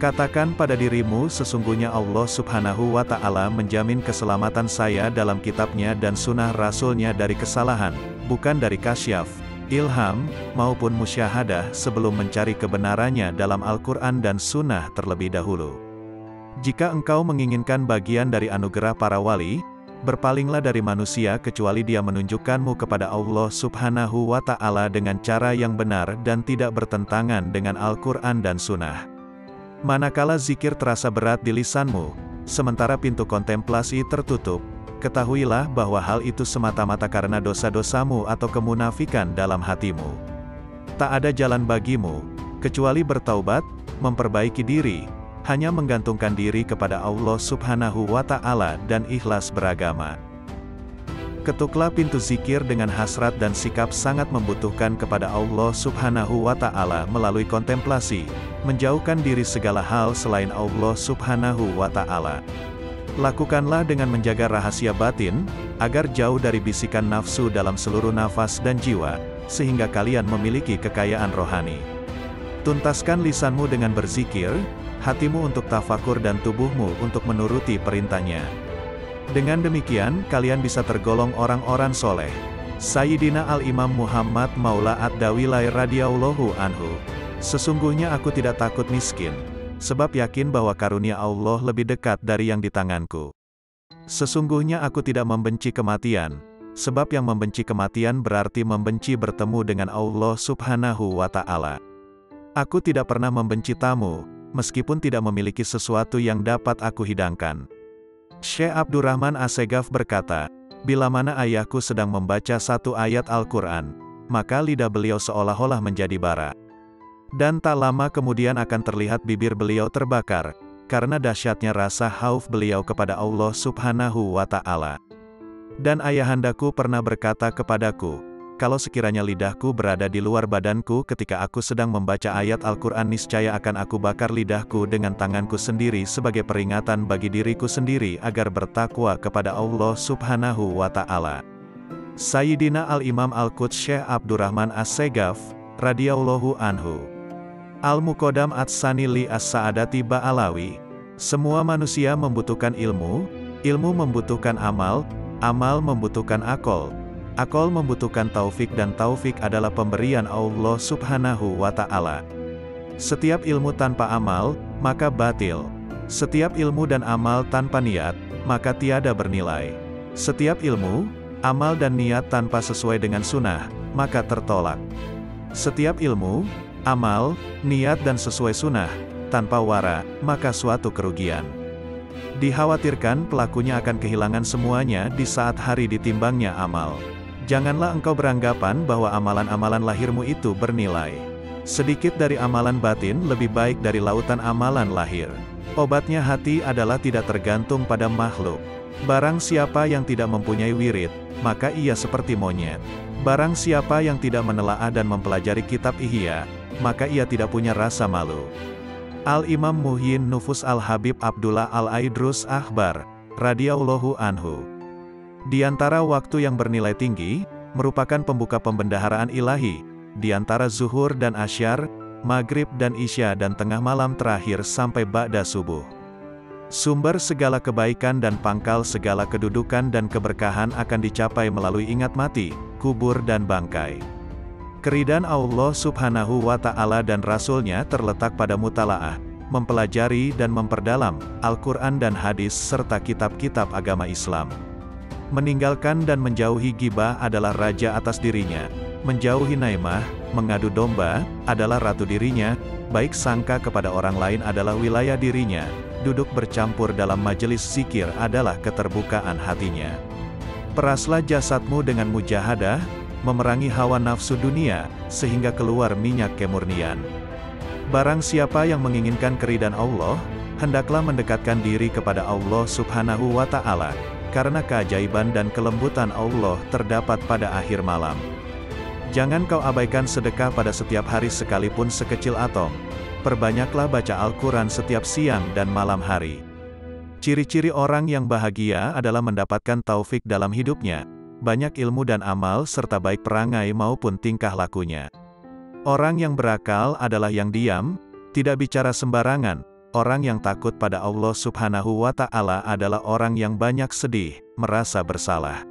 Katakan pada dirimu sesungguhnya Allah subhanahu wa ta'ala menjamin keselamatan saya dalam kitabnya dan sunnah rasulnya dari kesalahan, bukan dari kasyaf, ilham, maupun musyahadah sebelum mencari kebenarannya dalam Al-Quran dan sunnah terlebih dahulu. Jika engkau menginginkan bagian dari anugerah para wali, berpalinglah dari manusia kecuali dia menunjukkanmu kepada Allah subhanahu wa ta'ala dengan cara yang benar dan tidak bertentangan dengan Al-Quran dan sunnah. Manakala zikir terasa berat di lisanmu, sementara pintu kontemplasi tertutup, ketahuilah bahwa hal itu semata-mata karena dosa-dosamu atau kemunafikan dalam hatimu. Tak ada jalan bagimu, kecuali bertaubat, memperbaiki diri, hanya menggantungkan diri kepada Allah subhanahu wa ta'ala dan ikhlas beragama. Ketuklah pintu zikir dengan hasrat dan sikap sangat membutuhkan kepada Allah subhanahu wa ta'ala melalui kontemplasi, menjauhkan diri segala hal selain Allah subhanahu wa ta'ala. Lakukanlah dengan menjaga rahasia batin, agar jauh dari bisikan nafsu dalam seluruh nafas dan jiwa, sehingga kalian memiliki kekayaan rohani. Tuntaskan lisanmu dengan berzikir, hatimu untuk tafakur dan tubuhmu untuk menuruti perintahnya. Dengan demikian, kalian bisa tergolong orang-orang soleh. Sayyidina Al-Imam Muhammad Maula Ad-Dawilai radhiyallahu anhu. Sesungguhnya aku tidak takut miskin, sebab yakin bahwa karunia Allah lebih dekat dari yang di tanganku. Sesungguhnya aku tidak membenci kematian, sebab yang membenci kematian berarti membenci bertemu dengan Allah subhanahu wa ta'ala. Aku tidak pernah membenci tamu, meskipun tidak memiliki sesuatu yang dapat aku hidangkan. Syekh Abdurrahman Asegaf berkata, Bila mana ayahku sedang membaca satu ayat Al-Quran, maka lidah beliau seolah-olah menjadi bara. Dan tak lama kemudian akan terlihat bibir beliau terbakar, karena dahsyatnya rasa hauf beliau kepada Allah subhanahu wa ta'ala. Dan ayahandaku pernah berkata kepadaku, kalau sekiranya lidahku berada di luar badanku ketika aku sedang membaca ayat Al-Quran niscaya akan aku bakar lidahku dengan tanganku sendiri sebagai peringatan bagi diriku sendiri agar bertakwa kepada Allah subhanahu wa ta'ala. Sayyidina Al-Imam Al-Quds Syekh Abdurrahman As-Segaf, radhiyallahu anhu. Al-Muqaddam At-Sani li As-Sa'adati Ba'alawi. Semua manusia membutuhkan ilmu, ilmu membutuhkan amal, amal membutuhkan akal, Akol membutuhkan taufik dan taufik adalah pemberian Allah subhanahu wa ta'ala. Setiap ilmu tanpa amal, maka batil. Setiap ilmu dan amal tanpa niat, maka tiada bernilai. Setiap ilmu, amal dan niat tanpa sesuai dengan sunnah, maka tertolak. Setiap ilmu, amal, niat dan sesuai sunnah, tanpa wara, maka suatu kerugian. Dikhawatirkan pelakunya akan kehilangan semuanya di saat hari ditimbangnya amal. Janganlah engkau beranggapan bahwa amalan-amalan lahirmu itu bernilai. Sedikit dari amalan batin lebih baik dari lautan amalan lahir. Obatnya hati adalah tidak tergantung pada makhluk. Barang siapa yang tidak mempunyai wirid, maka ia seperti monyet. Barang siapa yang tidak menelaah dan mempelajari kitab Ihya, maka ia tidak punya rasa malu. Al-Imam Muhyin Nufus Al-Habib Abdullah Al-Aidrus Ahbar, radhiyallahu anhu. Di antara waktu yang bernilai tinggi, merupakan pembuka pembendaharaan ilahi, di antara zuhur dan asyar, maghrib dan isya dan tengah malam terakhir sampai ba'da subuh. Sumber segala kebaikan dan pangkal segala kedudukan dan keberkahan akan dicapai melalui ingat mati, kubur dan bangkai. Keridan Allah subhanahu wa ta'ala dan Rasulnya terletak pada mutalaah, mempelajari dan memperdalam Al-Quran dan hadis serta kitab-kitab agama Islam. Meninggalkan dan menjauhi gibah adalah raja atas dirinya, menjauhi naimah, mengadu domba, adalah ratu dirinya, baik sangka kepada orang lain adalah wilayah dirinya, duduk bercampur dalam majelis zikir adalah keterbukaan hatinya. Peraslah jasadmu dengan mujahadah, memerangi hawa nafsu dunia, sehingga keluar minyak kemurnian. Barang siapa yang menginginkan keridan Allah, hendaklah mendekatkan diri kepada Allah subhanahu wa ta'ala, karena keajaiban dan kelembutan Allah terdapat pada akhir malam. Jangan kau abaikan sedekah pada setiap hari sekalipun sekecil atom. Perbanyaklah baca Al-Quran setiap siang dan malam hari. Ciri-ciri orang yang bahagia adalah mendapatkan taufik dalam hidupnya, banyak ilmu dan amal serta baik perangai maupun tingkah lakunya. Orang yang berakal adalah yang diam, tidak bicara sembarangan, orang yang takut pada Allah subhanahu wa ta'ala adalah orang yang banyak sedih, merasa bersalah.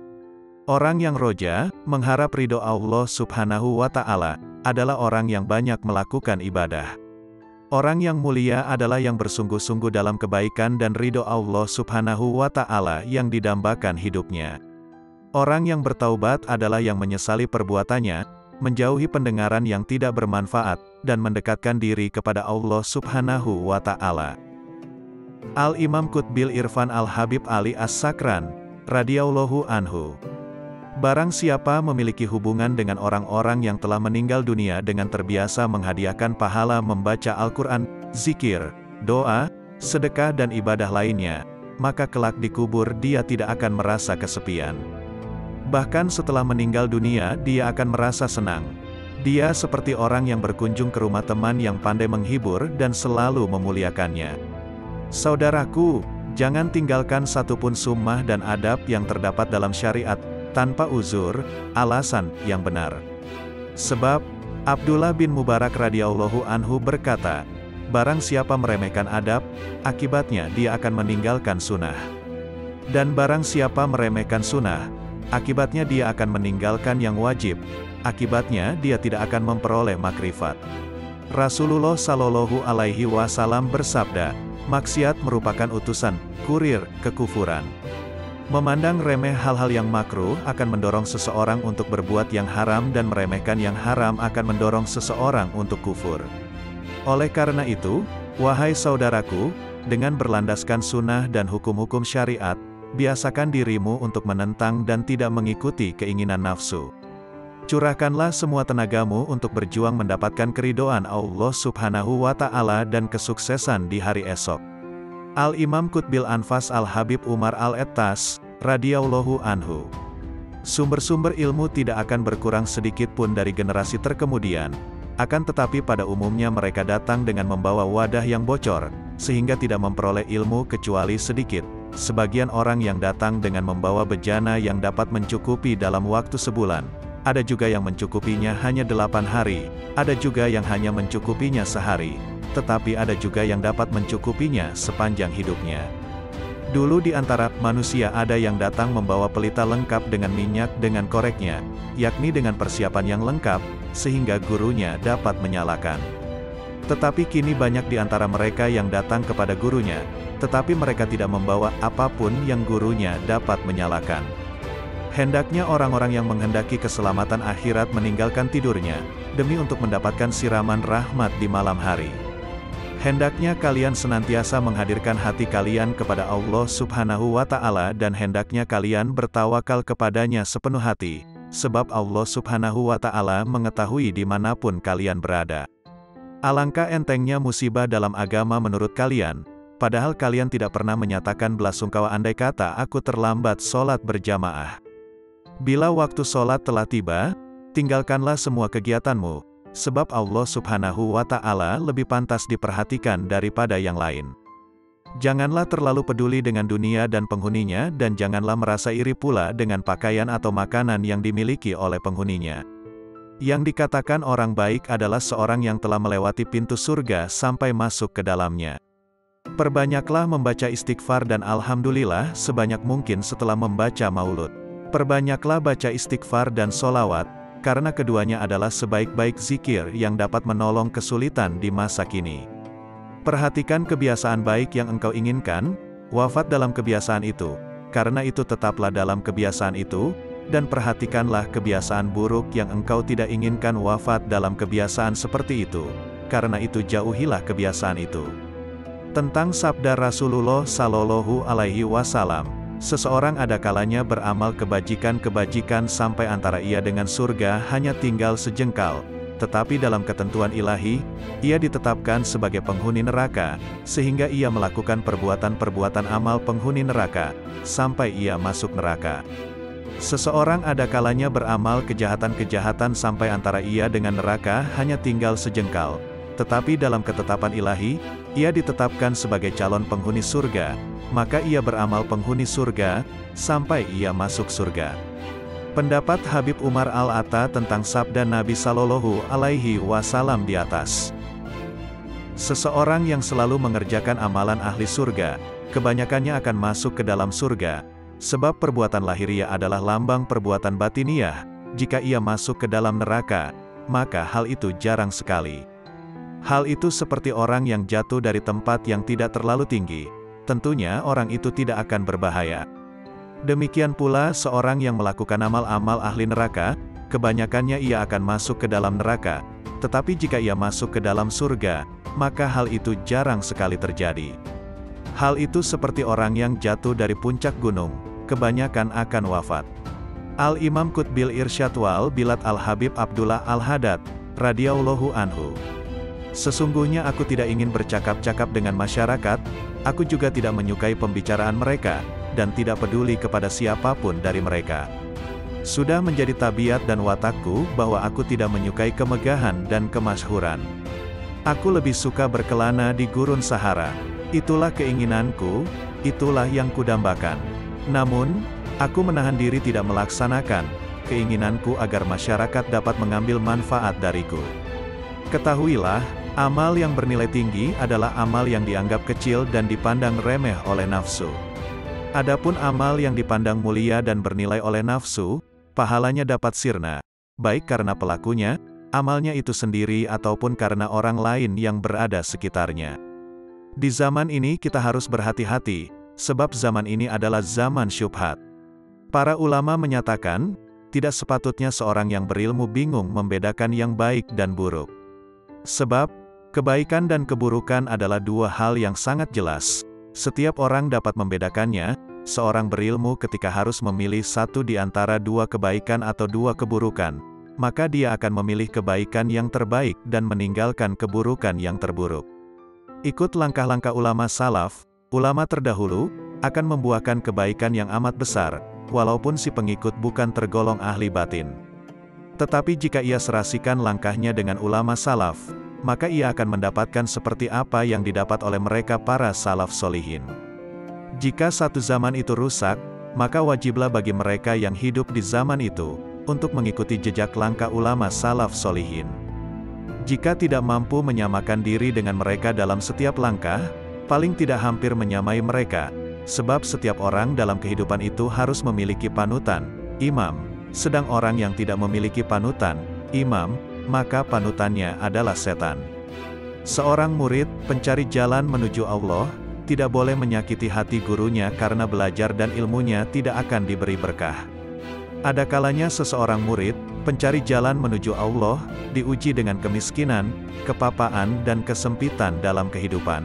Orang yang roja, mengharap ridho Allah subhanahu wa ta'ala, adalah orang yang banyak melakukan ibadah. Orang yang mulia adalah yang bersungguh-sungguh dalam kebaikan dan ridho Allah subhanahu wa ta'ala yang didambakan hidupnya. Orang yang bertaubat adalah yang menyesali perbuatannya, menjauhi pendengaran yang tidak bermanfaat, dan mendekatkan diri kepada Allah subhanahu wa ta'ala. Al-Imam Qutbil Irfan Al-Habib Ali As-Sakran, radhiyallahu anhu. Barang siapa memiliki hubungan dengan orang-orang yang telah meninggal dunia dengan terbiasa menghadiahkan pahala membaca Al-Quran, zikir, doa, sedekah dan ibadah lainnya, maka kelak dikubur dia tidak akan merasa kesepian. Bahkan setelah meninggal dunia dia akan merasa senang. Dia seperti orang yang berkunjung ke rumah teman yang pandai menghibur dan selalu memuliakannya. Saudaraku, jangan tinggalkan satupun summah dan adab yang terdapat dalam syariat, tanpa uzur, alasan yang benar. Sebab, Abdullah bin Mubarak radhiyallahu anhu berkata, Barang siapa meremehkan adab, akibatnya dia akan meninggalkan sunnah. Dan barang siapa meremehkan sunnah, akibatnya dia akan meninggalkan yang wajib, akibatnya dia tidak akan memperoleh makrifat. Rasulullah Shallallahu Alaihi Wasallam bersabda, maksiat merupakan utusan, kurir, kekufuran. Memandang remeh hal-hal yang makruh akan mendorong seseorang untuk berbuat yang haram dan meremehkan yang haram akan mendorong seseorang untuk kufur. Oleh karena itu, wahai saudaraku, dengan berlandaskan sunnah dan hukum-hukum syariat, biasakan dirimu untuk menentang dan tidak mengikuti keinginan nafsu. Curahkanlah semua tenagamu untuk berjuang mendapatkan keridoan Allah subhanahu wa ta'ala dan kesuksesan di hari esok. Al-Imam Qutbil Anfas Al-Habib Umar Al-Ettas, radhiyallahu anhu. Sumber-sumber ilmu tidak akan berkurang sedikit pun dari generasi terkemudian, akan tetapi pada umumnya mereka datang dengan membawa wadah yang bocor, sehingga tidak memperoleh ilmu kecuali sedikit. Sebagian orang yang datang dengan membawa bejana yang dapat mencukupi dalam waktu sebulan, ada juga yang mencukupinya hanya delapan hari, ada juga yang hanya mencukupinya sehari, tetapi ada juga yang dapat mencukupinya sepanjang hidupnya. Dulu di antara manusia ada yang datang membawa pelita lengkap dengan minyak dengan koreknya, yakni dengan persiapan yang lengkap, sehingga gurunya dapat menyalakan. Tetapi kini banyak di antara mereka yang datang kepada gurunya, tetapi mereka tidak membawa apa pun yang gurunya dapat menyalakan. Hendaknya orang-orang yang menghendaki keselamatan akhirat meninggalkan tidurnya, demi untuk mendapatkan siraman rahmat di malam hari. Hendaknya kalian senantiasa menghadirkan hati kalian kepada Allah subhanahu wa ta'ala dan hendaknya kalian bertawakal kepadanya sepenuh hati, sebab Allah subhanahu wa ta'ala mengetahui di mana pun kalian berada. Alangkah entengnya musibah dalam agama menurut kalian, padahal kalian tidak pernah menyatakan belasungkawa andai kata aku terlambat sholat berjamaah. Bila waktu sholat telah tiba, tinggalkanlah semua kegiatanmu, sebab Allah subhanahu wa ta'ala lebih pantas diperhatikan daripada yang lain. Janganlah terlalu peduli dengan dunia dan penghuninya dan janganlah merasa iri pula dengan pakaian atau makanan yang dimiliki oleh penghuninya. Yang dikatakan orang baik adalah seorang yang telah melewati pintu surga sampai masuk ke dalamnya. Perbanyaklah membaca istighfar dan alhamdulillah sebanyak mungkin setelah membaca maulud. Perbanyaklah baca istighfar dan solawat, karena keduanya adalah sebaik-baik zikir yang dapat menolong kesulitan di masa kini. Perhatikan kebiasaan baik yang engkau inginkan, wafat dalam kebiasaan itu, karena itu tetaplah dalam kebiasaan itu, dan perhatikanlah kebiasaan buruk yang engkau tidak inginkan wafat dalam kebiasaan seperti itu, karena itu jauhilah kebiasaan itu. Tentang sabda Rasulullah Sallallahu Alaihi Wasallam, seseorang ada kalanya beramal kebajikan-kebajikan sampai antara ia dengan surga hanya tinggal sejengkal, tetapi dalam ketentuan ilahi, ia ditetapkan sebagai penghuni neraka, sehingga ia melakukan perbuatan-perbuatan amal penghuni neraka, sampai ia masuk neraka. Seseorang ada kalanya beramal kejahatan-kejahatan sampai antara ia dengan neraka hanya tinggal sejengkal, tetapi dalam ketetapan ilahi, ia ditetapkan sebagai calon penghuni surga, maka ia beramal penghuni surga, sampai ia masuk surga. Pendapat Habib Umar Al-Atta tentang sabda Nabi Sallallahu Alaihi Wasallam di atas. Seseorang yang selalu mengerjakan amalan ahli surga, kebanyakannya akan masuk ke dalam surga, sebab perbuatan lahiriah adalah lambang perbuatan batiniah, jika ia masuk ke dalam neraka, maka hal itu jarang sekali. Hal itu seperti orang yang jatuh dari tempat yang tidak terlalu tinggi. Tentunya orang itu tidak akan berbahaya. Demikian pula seorang yang melakukan amal-amal ahli neraka, kebanyakannya ia akan masuk ke dalam neraka. Tetapi jika ia masuk ke dalam surga, maka hal itu jarang sekali terjadi. Hal itu seperti orang yang jatuh dari puncak gunung, kebanyakan akan wafat. Al-Imam Qutbil Irsyad wal Bilad Al-Habib Abdullah Al-Hadad, radhiyallahu anhu. Sesungguhnya aku tidak ingin bercakap-cakap dengan masyarakat, aku juga tidak menyukai pembicaraan mereka, dan tidak peduli kepada siapa pun dari mereka. Sudah menjadi tabiat dan watakku bahwa aku tidak menyukai kemegahan dan kemasyhuran. Aku lebih suka berkelana di gurun Sahara. Itulah keinginanku, itulah yang kudambakan. Namun, aku menahan diri tidak melaksanakan keinginanku agar masyarakat dapat mengambil manfaat dariku. Ketahuilah, Amal yang bernilai tinggi adalah amal yang dianggap kecil dan dipandang remeh oleh nafsu. Adapun amal yang dipandang mulia dan bernilai oleh nafsu, pahalanya dapat sirna, baik karena pelakunya, amalnya itu sendiri ataupun karena orang lain yang berada sekitarnya. Di zaman ini kita harus berhati-hati, sebab zaman ini adalah zaman syubhat. Para ulama menyatakan, tidak sepatutnya seorang yang berilmu bingung membedakan yang baik dan buruk. Sebab, Kebaikan dan keburukan adalah dua hal yang sangat jelas. Setiap orang dapat membedakannya, seorang berilmu ketika harus memilih satu di antara dua kebaikan atau dua keburukan, maka dia akan memilih kebaikan yang terbaik dan meninggalkan keburukan yang terburuk. Ikut langkah-langkah ulama salaf, ulama terdahulu, akan membuahkan kebaikan yang amat besar, walaupun si pengikut bukan tergolong ahli batin. Tetapi jika ia serasikan langkahnya dengan ulama salaf, maka ia akan mendapatkan seperti apa yang didapat oleh mereka para salaf solihin. Jika satu zaman itu rusak, maka wajiblah bagi mereka yang hidup di zaman itu, untuk mengikuti jejak langkah ulama salaf solihin. Jika tidak mampu menyamakan diri dengan mereka dalam setiap langkah, paling tidak hampir menyamai mereka, sebab setiap orang dalam kehidupan itu harus memiliki panutan, imam, sedang orang yang tidak memiliki panutan, imam, maka panutannya adalah setan. Seorang murid, pencari jalan menuju Allah, tidak boleh menyakiti hati gurunya karena belajar dan ilmunya tidak akan diberi berkah. Ada kalanya seseorang murid, pencari jalan menuju Allah, diuji dengan kemiskinan, kepapaan dan kesempitan dalam kehidupan.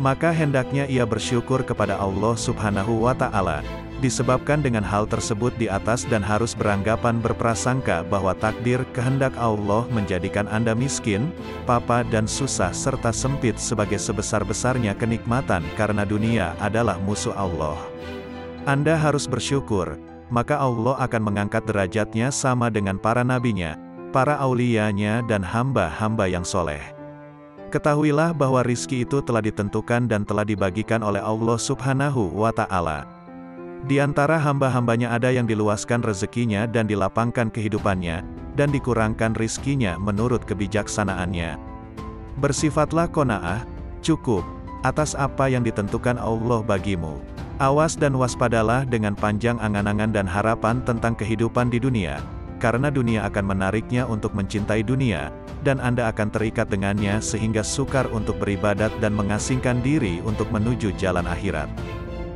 Maka hendaknya ia bersyukur kepada Allah subhanahu wa ta'ala, disebabkan dengan hal tersebut di atas dan harus beranggapan berprasangka bahwa takdir kehendak Allah menjadikan Anda miskin, papa dan susah serta sempit sebagai sebesar-besarnya kenikmatan karena dunia adalah musuh Allah. Anda harus bersyukur, maka Allah akan mengangkat derajatnya sama dengan para nabinya, para aulianya dan hamba-hamba yang soleh. Ketahuilah bahwa rizki itu telah ditentukan dan telah dibagikan oleh Allah subhanahu wa ta'ala. Di antara hamba-hambanya ada yang diluaskan rezekinya dan dilapangkan kehidupannya, dan dikurangkan rizkinya menurut kebijaksanaannya. Bersifatlah kona'ah, cukup, atas apa yang ditentukan Allah bagimu. Awas dan waspadalah dengan panjang angan-angan dan harapan tentang kehidupan di dunia, karena dunia akan menariknya untuk mencintai dunia, dan Anda akan terikat dengannya sehingga sukar untuk beribadat dan mengasingkan diri untuk menuju jalan akhirat.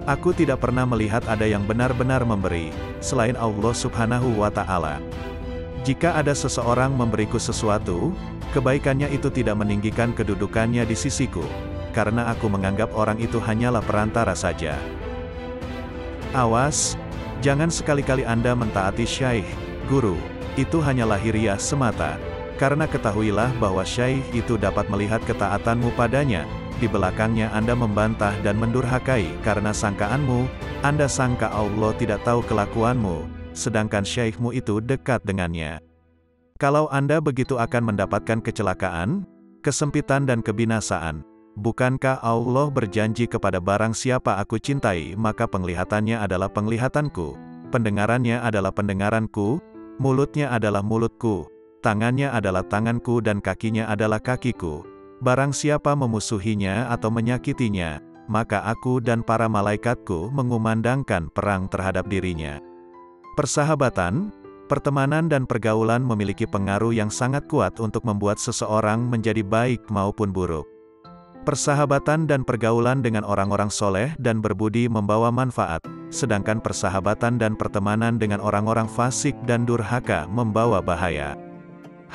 Aku tidak pernah melihat ada yang benar-benar memberi, selain Allah subhanahu wa ta'ala. Jika ada seseorang memberiku sesuatu, kebaikannya itu tidak meninggikan kedudukannya di sisiku, karena aku menganggap orang itu hanyalah perantara saja. Awas, jangan sekali-kali Anda mentaati syaikh, guru, itu hanya lahiriah semata, karena ketahuilah bahwa syaikh itu dapat melihat ketaatanmu padanya, di belakangnya Anda membantah dan mendurhakai karena sangkaanmu, Anda sangka Allah tidak tahu kelakuanmu, sedangkan syekhmu itu dekat dengannya. Kalau Anda begitu akan mendapatkan kecelakaan, kesempitan dan kebinasaan, bukankah Allah berjanji kepada barang siapa aku cintai maka penglihatannya adalah penglihatanku, pendengarannya adalah pendengaranku, mulutnya adalah mulutku, tangannya adalah tanganku dan kakinya adalah kakiku. Barang siapa memusuhinya atau menyakitinya, maka aku dan para malaikatku mengumandangkan perang terhadap dirinya. Persahabatan, pertemanan dan pergaulan memiliki pengaruh yang sangat kuat untuk membuat seseorang menjadi baik maupun buruk. Persahabatan dan pergaulan dengan orang-orang soleh dan berbudi membawa manfaat, sedangkan persahabatan dan pertemanan dengan orang-orang fasik dan durhaka membawa bahaya.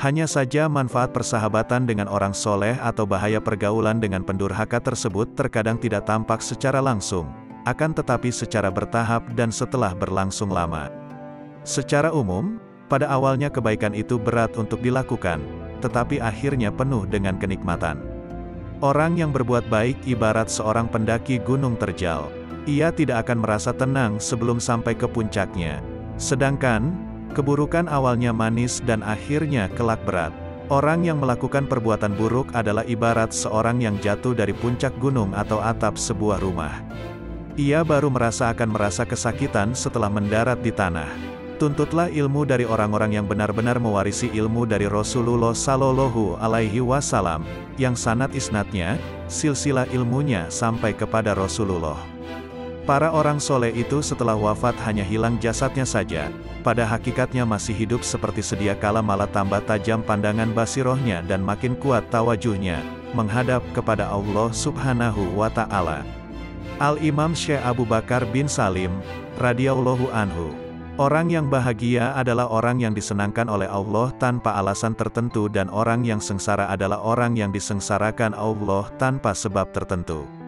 Hanya saja manfaat persahabatan dengan orang soleh atau bahaya pergaulan dengan pendurhaka tersebut terkadang tidak tampak secara langsung, akan tetapi secara bertahap dan setelah berlangsung lama. Secara umum, pada awalnya kebaikan itu berat untuk dilakukan, tetapi akhirnya penuh dengan kenikmatan. Orang yang berbuat baik ibarat seorang pendaki gunung terjal. Ia tidak akan merasa tenang sebelum sampai ke puncaknya. Sedangkan, Keburukan awalnya manis dan akhirnya kelak berat. Orang yang melakukan perbuatan buruk adalah ibarat seorang yang jatuh dari puncak gunung atau atap sebuah rumah. Ia baru merasa akan merasa kesakitan setelah mendarat di tanah. Tuntutlah ilmu dari orang-orang yang benar-benar mewarisi ilmu dari Rasulullah Sallallahu Alaihi Wasallam, yang sanat isnatnya, silsilah ilmunya sampai kepada Rasulullah. Para orang soleh itu setelah wafat hanya hilang jasadnya saja, pada hakikatnya masih hidup seperti sedia kala malah tambah tajam pandangan basirohnya dan makin kuat tawajuhnya, menghadap kepada Allah subhanahu wa ta'ala. Al-Imam Syekh Abu Bakar bin Salim, radhiyallahu anhu. Orang yang bahagia adalah orang yang disenangkan oleh Allah tanpa alasan tertentu dan orang yang sengsara adalah orang yang disengsarakan Allah tanpa sebab tertentu.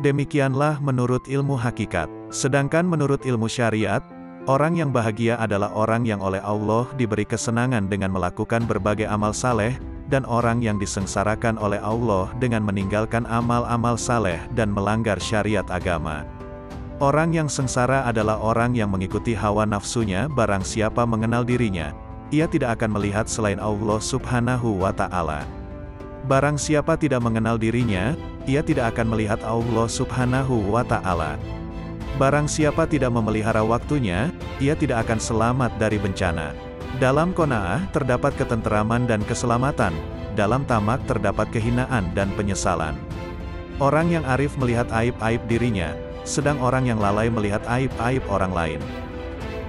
Demikianlah menurut ilmu hakikat. Sedangkan menurut ilmu syariat, orang yang bahagia adalah orang yang oleh Allah diberi kesenangan dengan melakukan berbagai amal saleh, dan orang yang disengsarakan oleh Allah dengan meninggalkan amal-amal saleh dan melanggar syariat agama. Orang yang sengsara adalah orang yang mengikuti hawa nafsunya barang siapa mengenal dirinya, ia tidak akan melihat selain Allah subhanahu wa ta'ala. Barang siapa tidak mengenal dirinya, ia tidak akan melihat Allah subhanahu wa ta'ala. Barang siapa tidak memelihara waktunya, ia tidak akan selamat dari bencana. Dalam kona'ah terdapat ketenteraman dan keselamatan, dalam tamak terdapat kehinaan dan penyesalan. Orang yang arif melihat aib-aib dirinya, sedang orang yang lalai melihat aib-aib orang lain.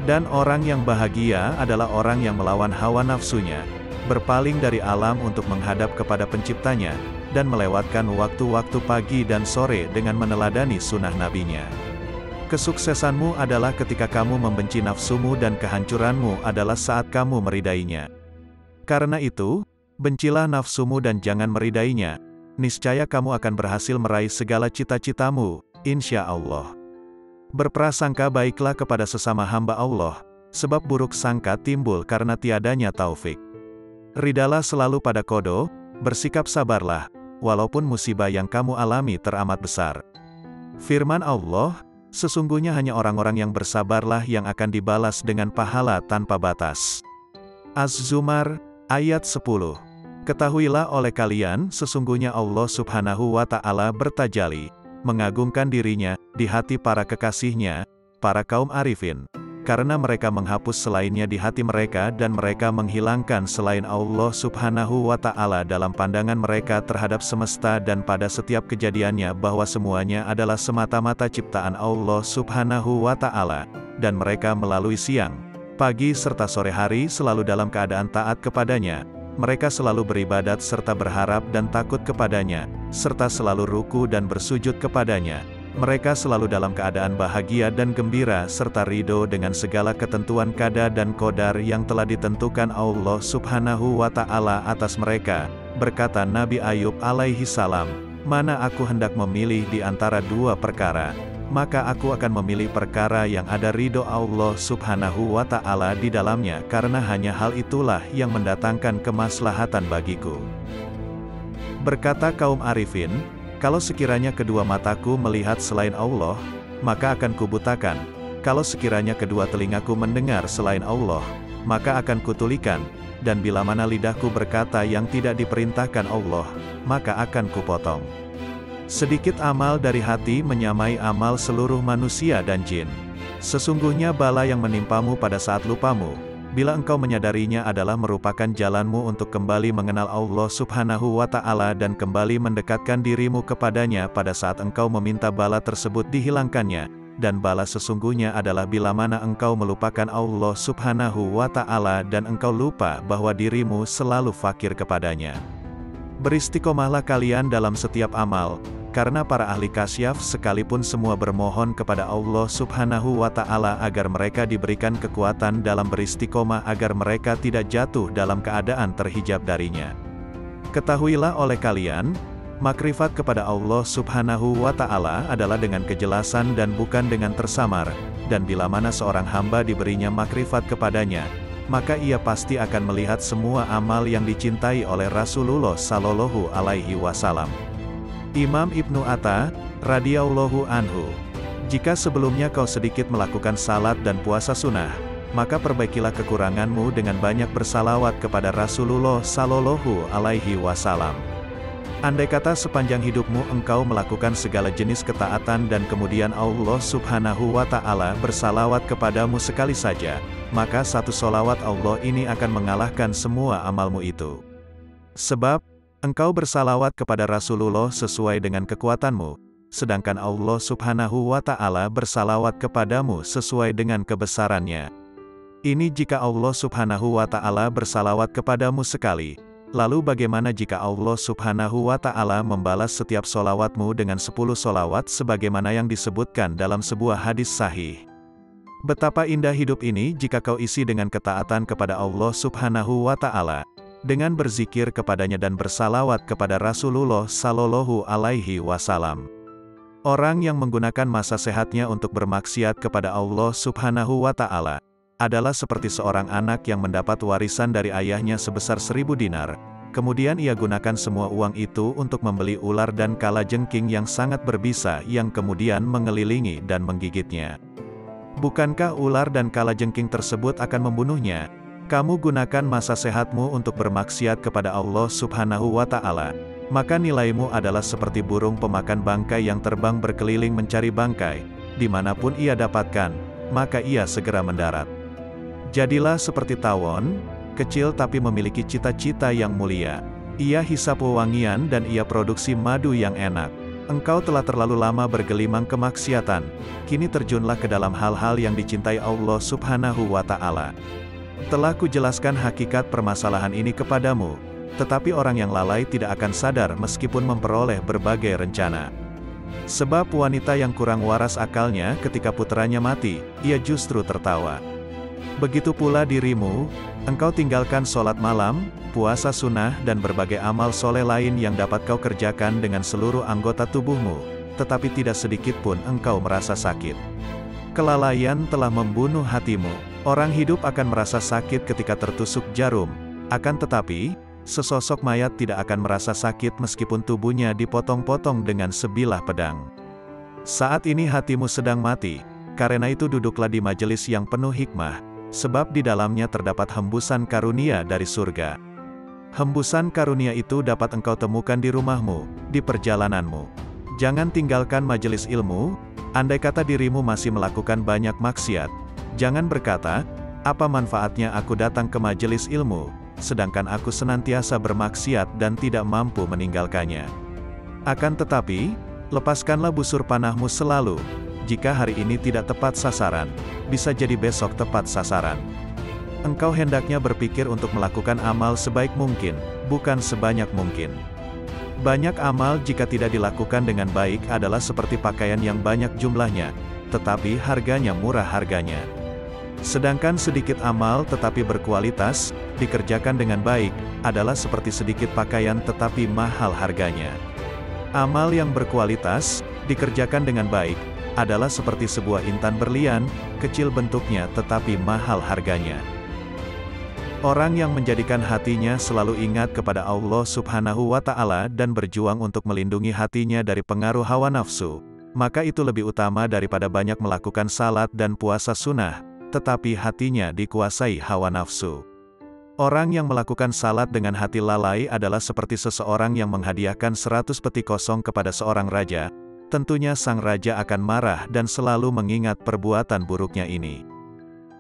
Dan orang yang bahagia adalah orang yang melawan hawa nafsunya, berpaling dari alam untuk menghadap kepada penciptanya, dan melewatkan waktu-waktu pagi dan sore dengan meneladani sunnah nabinya. Kesuksesanmu adalah ketika kamu membenci nafsumu dan kehancuranmu adalah saat kamu meridainya. Karena itu, bencilah nafsumu dan jangan meridainya, niscaya kamu akan berhasil meraih segala cita-citamu, insya Allah. Berprasangka baiklah kepada sesama hamba Allah, sebab buruk sangka timbul karena tiadanya taufik. Ridalah selalu pada kodo, bersikap sabarlah, walaupun musibah yang kamu alami teramat besar. Firman Allah, sesungguhnya hanya orang-orang yang bersabarlah yang akan dibalas dengan pahala tanpa batas. Az-Zumar, ayat 10 Ketahuilah oleh kalian, sesungguhnya Allah subhanahu wa ta'ala bertajali, mengagungkan dirinya, di hati para kekasihnya, para kaum arifin. Karena mereka menghapus selainnya di hati mereka dan mereka menghilangkan selain Allah subhanahu wa ta'ala dalam pandangan mereka terhadap semesta dan pada setiap kejadiannya bahwa semuanya adalah semata-mata ciptaan Allah subhanahu wa ta'ala, dan mereka melalui siang, pagi serta sore hari selalu dalam keadaan taat kepadanya, mereka selalu beribadat serta berharap dan takut kepadanya, serta selalu ruku dan bersujud kepadanya. Mereka selalu dalam keadaan bahagia dan gembira serta ridho dengan segala ketentuan kada dan kodar yang telah ditentukan Allah subhanahu wa ta'ala atas mereka. Berkata Nabi Ayub alaihi salam, Mana aku hendak memilih di antara dua perkara, maka aku akan memilih perkara yang ada ridho Allah subhanahu wa ta'ala di dalamnya karena hanya hal itulah yang mendatangkan kemaslahatan bagiku. Berkata kaum arifin, kalau sekiranya kedua mataku melihat selain Allah, maka akan kubutakan, kalau sekiranya kedua telingaku mendengar selain Allah, maka akan kutulikan, dan bila mana lidahku berkata yang tidak diperintahkan Allah, maka akan kupotong. Sedikit amal dari hati menyamai amal seluruh manusia dan jin. Sesungguhnya bala yang menimpamu pada saat lupamu, bila engkau menyadarinya adalah merupakan jalanmu untuk kembali mengenal Allah subhanahu wa ta'ala dan kembali mendekatkan dirimu kepadanya pada saat engkau meminta bala tersebut dihilangkannya, dan bala sesungguhnya adalah bila mana engkau melupakan Allah subhanahu wa ta'ala dan engkau lupa bahwa dirimu selalu fakir kepadanya. Beristiqomahlah kalian dalam setiap amal, karena para ahli kasyaf sekalipun semua bermohon kepada Allah subhanahu wa ta'ala agar mereka diberikan kekuatan dalam beristiqomah agar mereka tidak jatuh dalam keadaan terhijab darinya. Ketahuilah oleh kalian, makrifat kepada Allah subhanahu wa ta'ala adalah dengan kejelasan dan bukan dengan tersamar, dan bila mana seorang hamba diberinya makrifat kepadanya, maka ia pasti akan melihat semua amal yang dicintai oleh Rasulullah Sallallahu Alaihi Wasallam. Imam Ibnu Atta, radhiyallahu anhu. Jika sebelumnya kau sedikit melakukan salat dan puasa sunnah, maka perbaikilah kekuranganmu dengan banyak bersalawat kepada Rasulullah Sallallahu Alaihi Wasallam. Andai kata sepanjang hidupmu engkau melakukan segala jenis ketaatan dan kemudian Allah subhanahu wa ta'ala bersalawat kepadamu sekali saja, maka satu solawat Allah ini akan mengalahkan semua amalmu itu. Sebab, Engkau bersalawat kepada Rasulullah sesuai dengan kekuatanmu, sedangkan Allah subhanahu wa ta'ala bersalawat kepadamu sesuai dengan kebesarannya. Ini jika Allah subhanahu wa ta'ala bersalawat kepadamu sekali, lalu bagaimana jika Allah subhanahu wa ta'ala membalas setiap solawatmu dengan sepuluh solawat sebagaimana yang disebutkan dalam sebuah hadis sahih. Betapa indah hidup ini jika kau isi dengan ketaatan kepada Allah subhanahu wa ta'ala, dengan berzikir kepadanya dan bersalawat kepada Rasulullah Sallallahu Alaihi Wasallam. Orang yang menggunakan masa sehatnya untuk bermaksiat kepada Allah Subhanahu wa Ta'ala adalah seperti seorang anak yang mendapat warisan dari ayahnya sebesar seribu dinar. Kemudian ia gunakan semua uang itu untuk membeli ular dan kala jengking yang sangat berbisa yang kemudian mengelilingi dan menggigitnya. Bukankah ular dan kala jengking tersebut akan membunuhnya? kamu gunakan masa sehatmu untuk bermaksiat kepada Allah subhanahu wa ta'ala, maka nilaimu adalah seperti burung pemakan bangkai yang terbang berkeliling mencari bangkai, di mana pun ia dapatkan, maka ia segera mendarat. Jadilah seperti tawon, kecil tapi memiliki cita-cita yang mulia. Ia hisap wewangian dan ia produksi madu yang enak. Engkau telah terlalu lama bergelimang kemaksiatan, kini terjunlah ke dalam hal-hal yang dicintai Allah subhanahu wa ta'ala. Telah kujelaskan hakikat permasalahan ini kepadamu, tetapi orang yang lalai tidak akan sadar meskipun memperoleh berbagai rencana. Sebab wanita yang kurang waras akalnya ketika putranya mati, ia justru tertawa. Begitu pula dirimu, engkau tinggalkan sholat malam, puasa sunnah dan berbagai amal soleh lain yang dapat kau kerjakan dengan seluruh anggota tubuhmu, tetapi tidak sedikit pun engkau merasa sakit. Kelalaian telah membunuh hatimu. Orang hidup akan merasa sakit ketika tertusuk jarum. Akan tetapi, sesosok mayat tidak akan merasa sakit meskipun tubuhnya dipotong-potong dengan sebilah pedang. Saat ini hatimu sedang mati, karena itu duduklah di majelis yang penuh hikmah, sebab di dalamnya terdapat hembusan karunia dari surga. Hembusan karunia itu dapat engkau temukan di rumahmu, di perjalananmu. Jangan tinggalkan majelis ilmu, andai kata dirimu masih melakukan banyak maksiat. Jangan berkata, apa manfaatnya aku datang ke majelis ilmu, sedangkan aku senantiasa bermaksiat dan tidak mampu meninggalkannya. Akan tetapi, lepaskanlah busur panahmu selalu, jika hari ini tidak tepat sasaran, bisa jadi besok tepat sasaran. Engkau hendaknya berpikir untuk melakukan amal sebaik mungkin, bukan sebanyak mungkin. Banyak amal jika tidak dilakukan dengan baik adalah seperti pakaian yang banyak jumlahnya, tetapi harganya murah harganya. Sedangkan sedikit amal tetapi berkualitas, dikerjakan dengan baik, adalah seperti sedikit pakaian tetapi mahal harganya. Amal yang berkualitas, dikerjakan dengan baik, adalah seperti sebuah intan berlian, kecil bentuknya tetapi mahal harganya. Orang yang menjadikan hatinya selalu ingat kepada Allah subhanahu wa ta'ala dan berjuang untuk melindungi hatinya dari pengaruh hawa nafsu, maka itu lebih utama daripada banyak melakukan salat dan puasa sunnah, tetapi hatinya dikuasai hawa nafsu. Orang yang melakukan salat dengan hati lalai adalah seperti seseorang yang menghadiahkan seratus peti kosong kepada seorang raja, tentunya sang raja akan marah dan selalu mengingat perbuatan buruknya ini.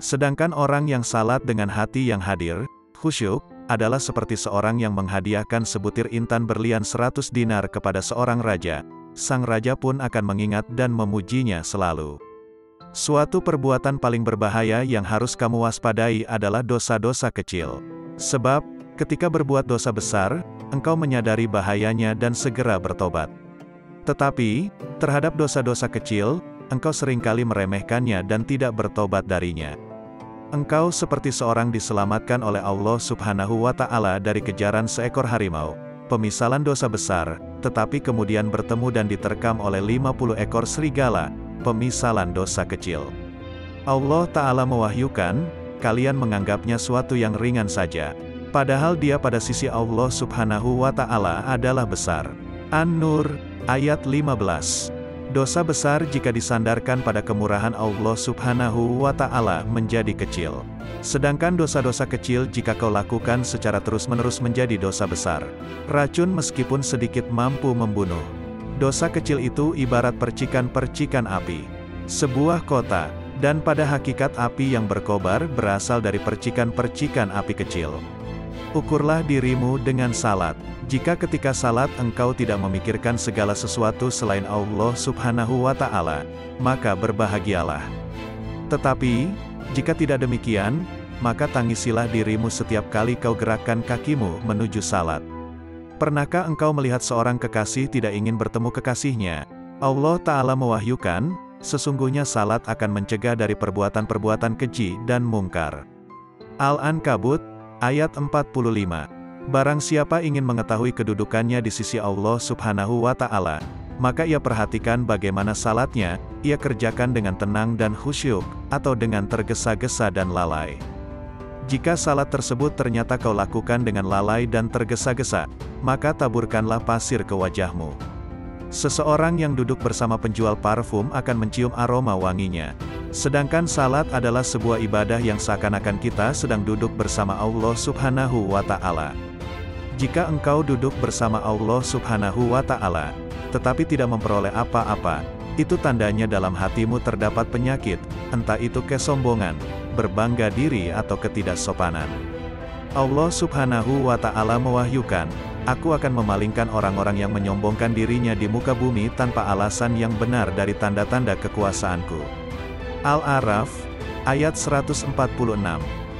Sedangkan orang yang salat dengan hati yang hadir, khusyuk, adalah seperti seorang yang menghadiahkan sebutir intan berlian seratus dinar kepada seorang raja, sang raja pun akan mengingat dan memujinya selalu. Suatu perbuatan paling berbahaya yang harus kamu waspadai adalah dosa-dosa kecil. Sebab, ketika berbuat dosa besar, engkau menyadari bahayanya dan segera bertobat. Tetapi, terhadap dosa-dosa kecil, engkau sering kali meremehkannya dan tidak bertobat darinya. Engkau seperti seorang diselamatkan oleh Allah subhanahu wa ta'ala dari kejaran seekor harimau, pemisalan dosa besar, tetapi kemudian bertemu dan diterkam oleh 50 ekor serigala, pemisalan dosa kecil. Allah Ta'ala mewahyukan, kalian menganggapnya suatu yang ringan saja. Padahal dia pada sisi Allah subhanahu wa ta'ala adalah besar. An-Nur, ayat 15 Dosa besar jika disandarkan pada kemurahan Allah subhanahu wa ta'ala menjadi kecil. Sedangkan dosa-dosa kecil jika kau lakukan secara terus-menerus menjadi dosa besar. Racun meskipun sedikit mampu membunuh. Dosa kecil itu ibarat percikan-percikan api. Sebuah kota, dan pada hakikat api yang berkobar berasal dari percikan-percikan api kecil. Ukurlah dirimu dengan salat. Jika ketika salat engkau tidak memikirkan segala sesuatu selain Allah subhanahu wa ta'ala, maka berbahagialah. Tetapi, jika tidak demikian, maka tangisilah dirimu setiap kali kau gerakkan kakimu menuju salat. Pernahkah engkau melihat seorang kekasih tidak ingin bertemu kekasihnya? Allah Ta'ala mewahyukan, sesungguhnya salat akan mencegah dari perbuatan-perbuatan keji dan mungkar. Al-Ankabut, ayat 45 Barang siapa ingin mengetahui kedudukannya di sisi Allah subhanahu wa ta'ala, maka ia perhatikan bagaimana salatnya, ia kerjakan dengan tenang dan khusyuk, atau dengan tergesa-gesa dan lalai. Jika salat tersebut ternyata kau lakukan dengan lalai dan tergesa-gesa, maka taburkanlah pasir ke wajahmu. Seseorang yang duduk bersama penjual parfum akan mencium aroma wanginya. Sedangkan salat adalah sebuah ibadah yang seakan-akan kita sedang duduk bersama Allah subhanahu wa ta'ala. Jika engkau duduk bersama Allah subhanahu wa ta'ala, tetapi tidak memperoleh apa-apa, itu tandanya dalam hatimu terdapat penyakit, entah itu kesombongan, berbangga diri atau ketidaksopanan. Allah subhanahu wa ta'ala mewahyukan, Aku akan memalingkan orang-orang yang menyombongkan dirinya di muka bumi tanpa alasan yang benar dari tanda-tanda kekuasaanku. Al-Araf, ayat 146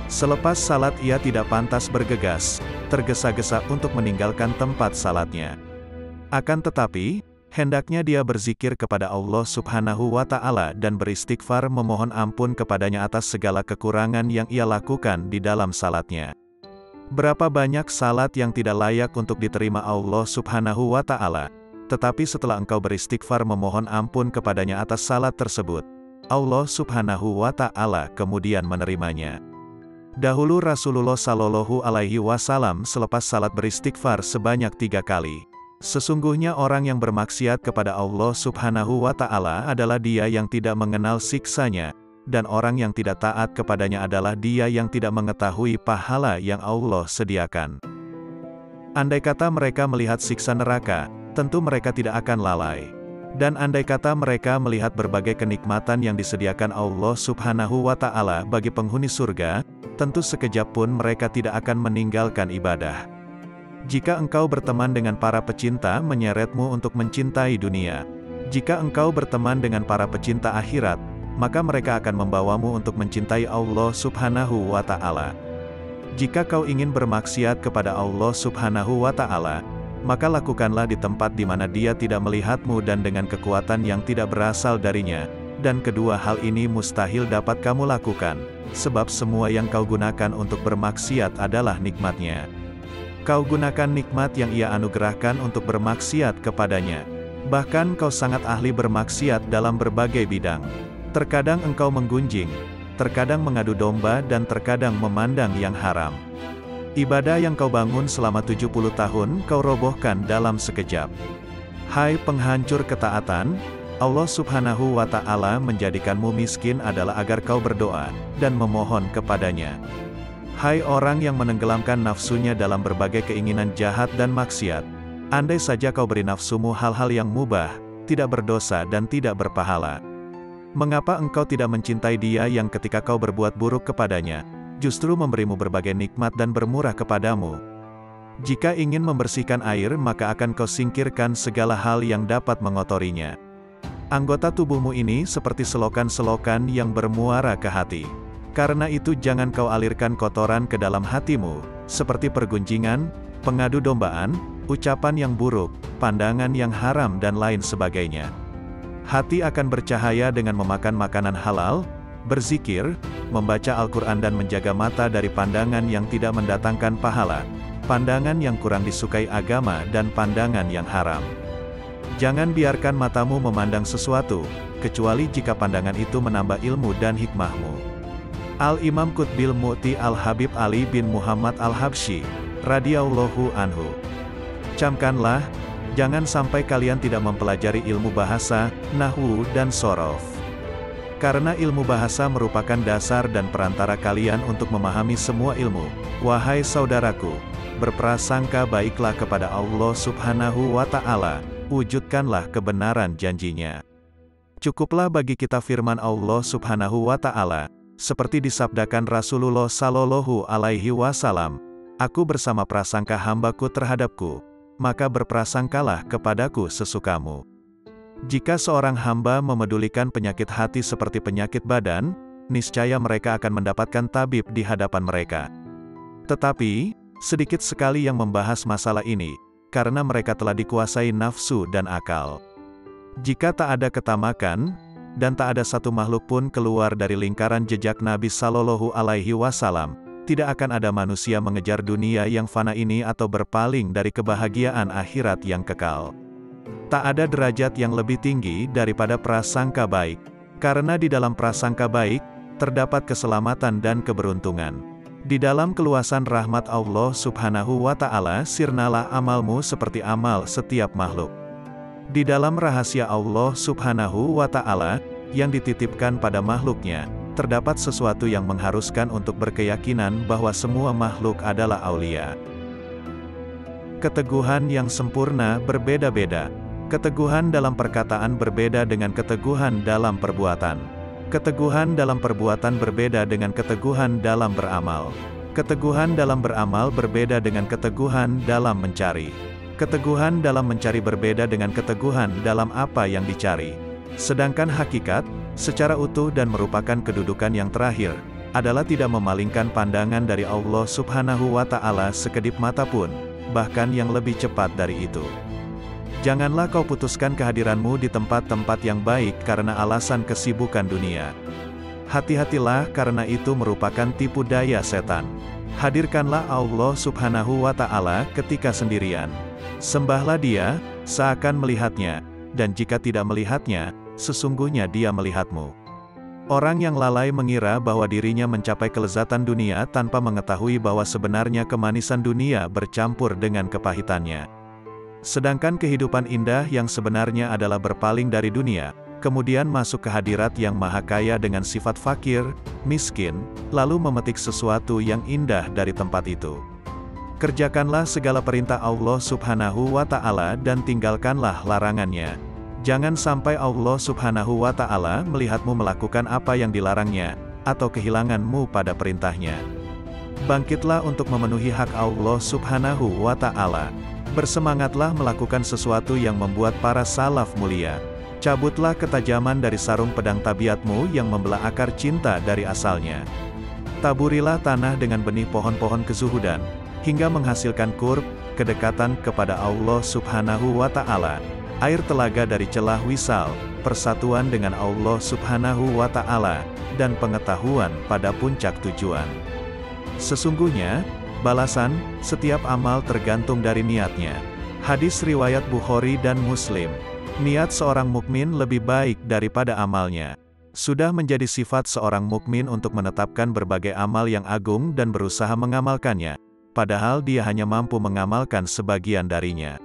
Selepas salat ia tidak pantas bergegas, tergesa-gesa untuk meninggalkan tempat salatnya. Akan tetapi, hendaknya dia berzikir kepada Allah subhanahu wa ta'ala dan beristighfar memohon ampun kepadanya atas segala kekurangan yang ia lakukan di dalam salatnya. Berapa banyak salat yang tidak layak untuk diterima Allah subhanahu wa ta'ala, tetapi setelah engkau beristighfar memohon ampun kepadanya atas salat tersebut, Allah subhanahu wa ta'ala kemudian menerimanya. Dahulu Rasulullah Shallallahu Alaihi Wasallam selepas salat beristighfar sebanyak tiga kali. Sesungguhnya orang yang bermaksiat kepada Allah subhanahu wa ta'ala adalah dia yang tidak mengenal siksanya, dan orang yang tidak taat kepadanya adalah dia yang tidak mengetahui pahala yang Allah sediakan. Andai kata mereka melihat siksa neraka, tentu mereka tidak akan lalai. Dan andai kata mereka melihat berbagai kenikmatan yang disediakan Allah subhanahu wa ta'ala bagi penghuni surga, tentu sekejap pun mereka tidak akan meninggalkan ibadah. Jika engkau berteman dengan para pecinta menyeretmu untuk mencintai dunia. Jika engkau berteman dengan para pecinta akhirat, maka mereka akan membawamu untuk mencintai Allah subhanahu wa ta'ala. Jika kau ingin bermaksiat kepada Allah subhanahu wa ta'ala, maka lakukanlah di tempat di mana dia tidak melihatmu dan dengan kekuatan yang tidak berasal darinya, dan kedua hal ini mustahil dapat kamu lakukan, sebab semua yang kau gunakan untuk bermaksiat adalah nikmatnya. Kau gunakan nikmat yang ia anugerahkan untuk bermaksiat kepadanya. Bahkan kau sangat ahli bermaksiat dalam berbagai bidang. Terkadang engkau menggunjing, terkadang mengadu domba dan terkadang memandang yang haram. Ibadah yang kau bangun selama 70 tahun, kau robohkan dalam sekejap. Hai penghancur ketaatan, Allah subhanahu wa ta'ala menjadikanmu miskin adalah agar kau berdoa, dan memohon kepadanya. Hai orang yang menenggelamkan nafsunya dalam berbagai keinginan jahat dan maksiat, andai saja kau beri nafsumu hal-hal yang mubah, tidak berdosa dan tidak berpahala. Mengapa engkau tidak mencintai dia yang ketika kau berbuat buruk kepadanya, justru memberimu berbagai nikmat dan bermurah kepadamu. Jika ingin membersihkan air maka akan kau singkirkan segala hal yang dapat mengotorinya. Anggota tubuhmu ini seperti selokan-selokan yang bermuara ke hati. Karena itu jangan kau alirkan kotoran ke dalam hatimu, seperti pergunjingan, pengadu dombaan, ucapan yang buruk, pandangan yang haram dan lain sebagainya. Hati akan bercahaya dengan memakan makanan halal, berzikir, membaca Al-Quran dan menjaga mata dari pandangan yang tidak mendatangkan pahala, pandangan yang kurang disukai agama dan pandangan yang haram. Jangan biarkan matamu memandang sesuatu, kecuali jika pandangan itu menambah ilmu dan hikmahmu. Al-Imam Qutbil Mu'ti Al-Habib Ali bin Muhammad Al-Habsyi, radhiyallahu anhu. Camkanlah, jangan sampai kalian tidak mempelajari ilmu bahasa, nahwu dan sorof. Karena ilmu bahasa merupakan dasar dan perantara kalian untuk memahami semua ilmu. Wahai saudaraku, berprasangka baiklah kepada Allah subhanahu wa ta'ala, wujudkanlah kebenaran janjinya. Cukuplah bagi kita firman Allah subhanahu wa ta'ala, seperti disabdakan Rasulullah sallallahu alaihi wasallam, Aku bersama prasangka hambaku terhadapku, maka berprasangkalah kepadaku sesukamu. Jika seorang hamba memedulikan penyakit hati seperti penyakit badan, niscaya mereka akan mendapatkan tabib di hadapan mereka. Tetapi, sedikit sekali yang membahas masalah ini, karena mereka telah dikuasai nafsu dan akal. Jika tak ada ketamakan, dan tak ada satu makhluk pun keluar dari lingkaran jejak Nabi Sallallahu Alaihi Wasallam, tidak akan ada manusia mengejar dunia yang fana ini atau berpaling dari kebahagiaan akhirat yang kekal. Tak ada derajat yang lebih tinggi daripada prasangka baik, karena di dalam prasangka baik, terdapat keselamatan dan keberuntungan. Di dalam keluasan rahmat Allah subhanahu wa ta'ala sirnalah amalmu seperti amal setiap makhluk. Di dalam rahasia Allah subhanahu wa ta'ala, yang dititipkan pada makhluknya, terdapat sesuatu yang mengharuskan untuk berkeyakinan bahwa semua makhluk adalah aulia. Keteguhan yang sempurna berbeda-beda, Keteguhan dalam perkataan berbeda dengan keteguhan dalam perbuatan. Keteguhan dalam perbuatan berbeda dengan keteguhan dalam beramal. Keteguhan dalam beramal berbeda dengan keteguhan dalam mencari. Keteguhan dalam mencari berbeda dengan keteguhan dalam apa yang dicari. Sedangkan hakikat, secara utuh dan merupakan kedudukan yang terakhir, adalah tidak memalingkan pandangan dari Allah subhanahu wa ta'ala sekedip mata pun, bahkan yang lebih cepat dari itu. Janganlah kau putuskan kehadiranmu di tempat-tempat yang baik karena alasan kesibukan dunia. Hati-hatilah karena itu merupakan tipu daya setan. Hadirkanlah Allah subhanahu wa ta'ala ketika sendirian. Sembahlah dia, seakan melihatnya, dan jika tidak melihatnya, sesungguhnya dia melihatmu. Orang yang lalai mengira bahwa dirinya mencapai kelezatan dunia tanpa mengetahui bahwa sebenarnya kemanisan dunia bercampur dengan kepahitannya. Sedangkan kehidupan indah yang sebenarnya adalah berpaling dari dunia, kemudian masuk ke hadirat yang maha kaya dengan sifat fakir, miskin, lalu memetik sesuatu yang indah dari tempat itu. Kerjakanlah segala perintah Allah subhanahu wa ta'ala dan tinggalkanlah larangannya. Jangan sampai Allah subhanahu wa ta'ala melihatmu melakukan apa yang dilarangnya, atau kehilanganmu pada perintahnya. Bangkitlah untuk memenuhi hak Allah subhanahu wa ta'ala. Bersemangatlah melakukan sesuatu yang membuat para salaf mulia. Cabutlah ketajaman dari sarung pedang tabiatmu yang membelah akar cinta dari asalnya. Taburilah tanah dengan benih pohon-pohon kezuhudan, hingga menghasilkan kurb, kedekatan kepada Allah subhanahu wa ta'ala, air telaga dari celah wisal, persatuan dengan Allah subhanahu wa ta'ala, dan pengetahuan pada puncak tujuan. Sesungguhnya, balasan, setiap amal tergantung dari niatnya. Hadis riwayat Bukhari dan Muslim. Niat seorang mukmin lebih baik daripada amalnya. Sudah menjadi sifat seorang mukmin untuk menetapkan berbagai amal yang agung dan berusaha mengamalkannya, padahal dia hanya mampu mengamalkan sebagian darinya.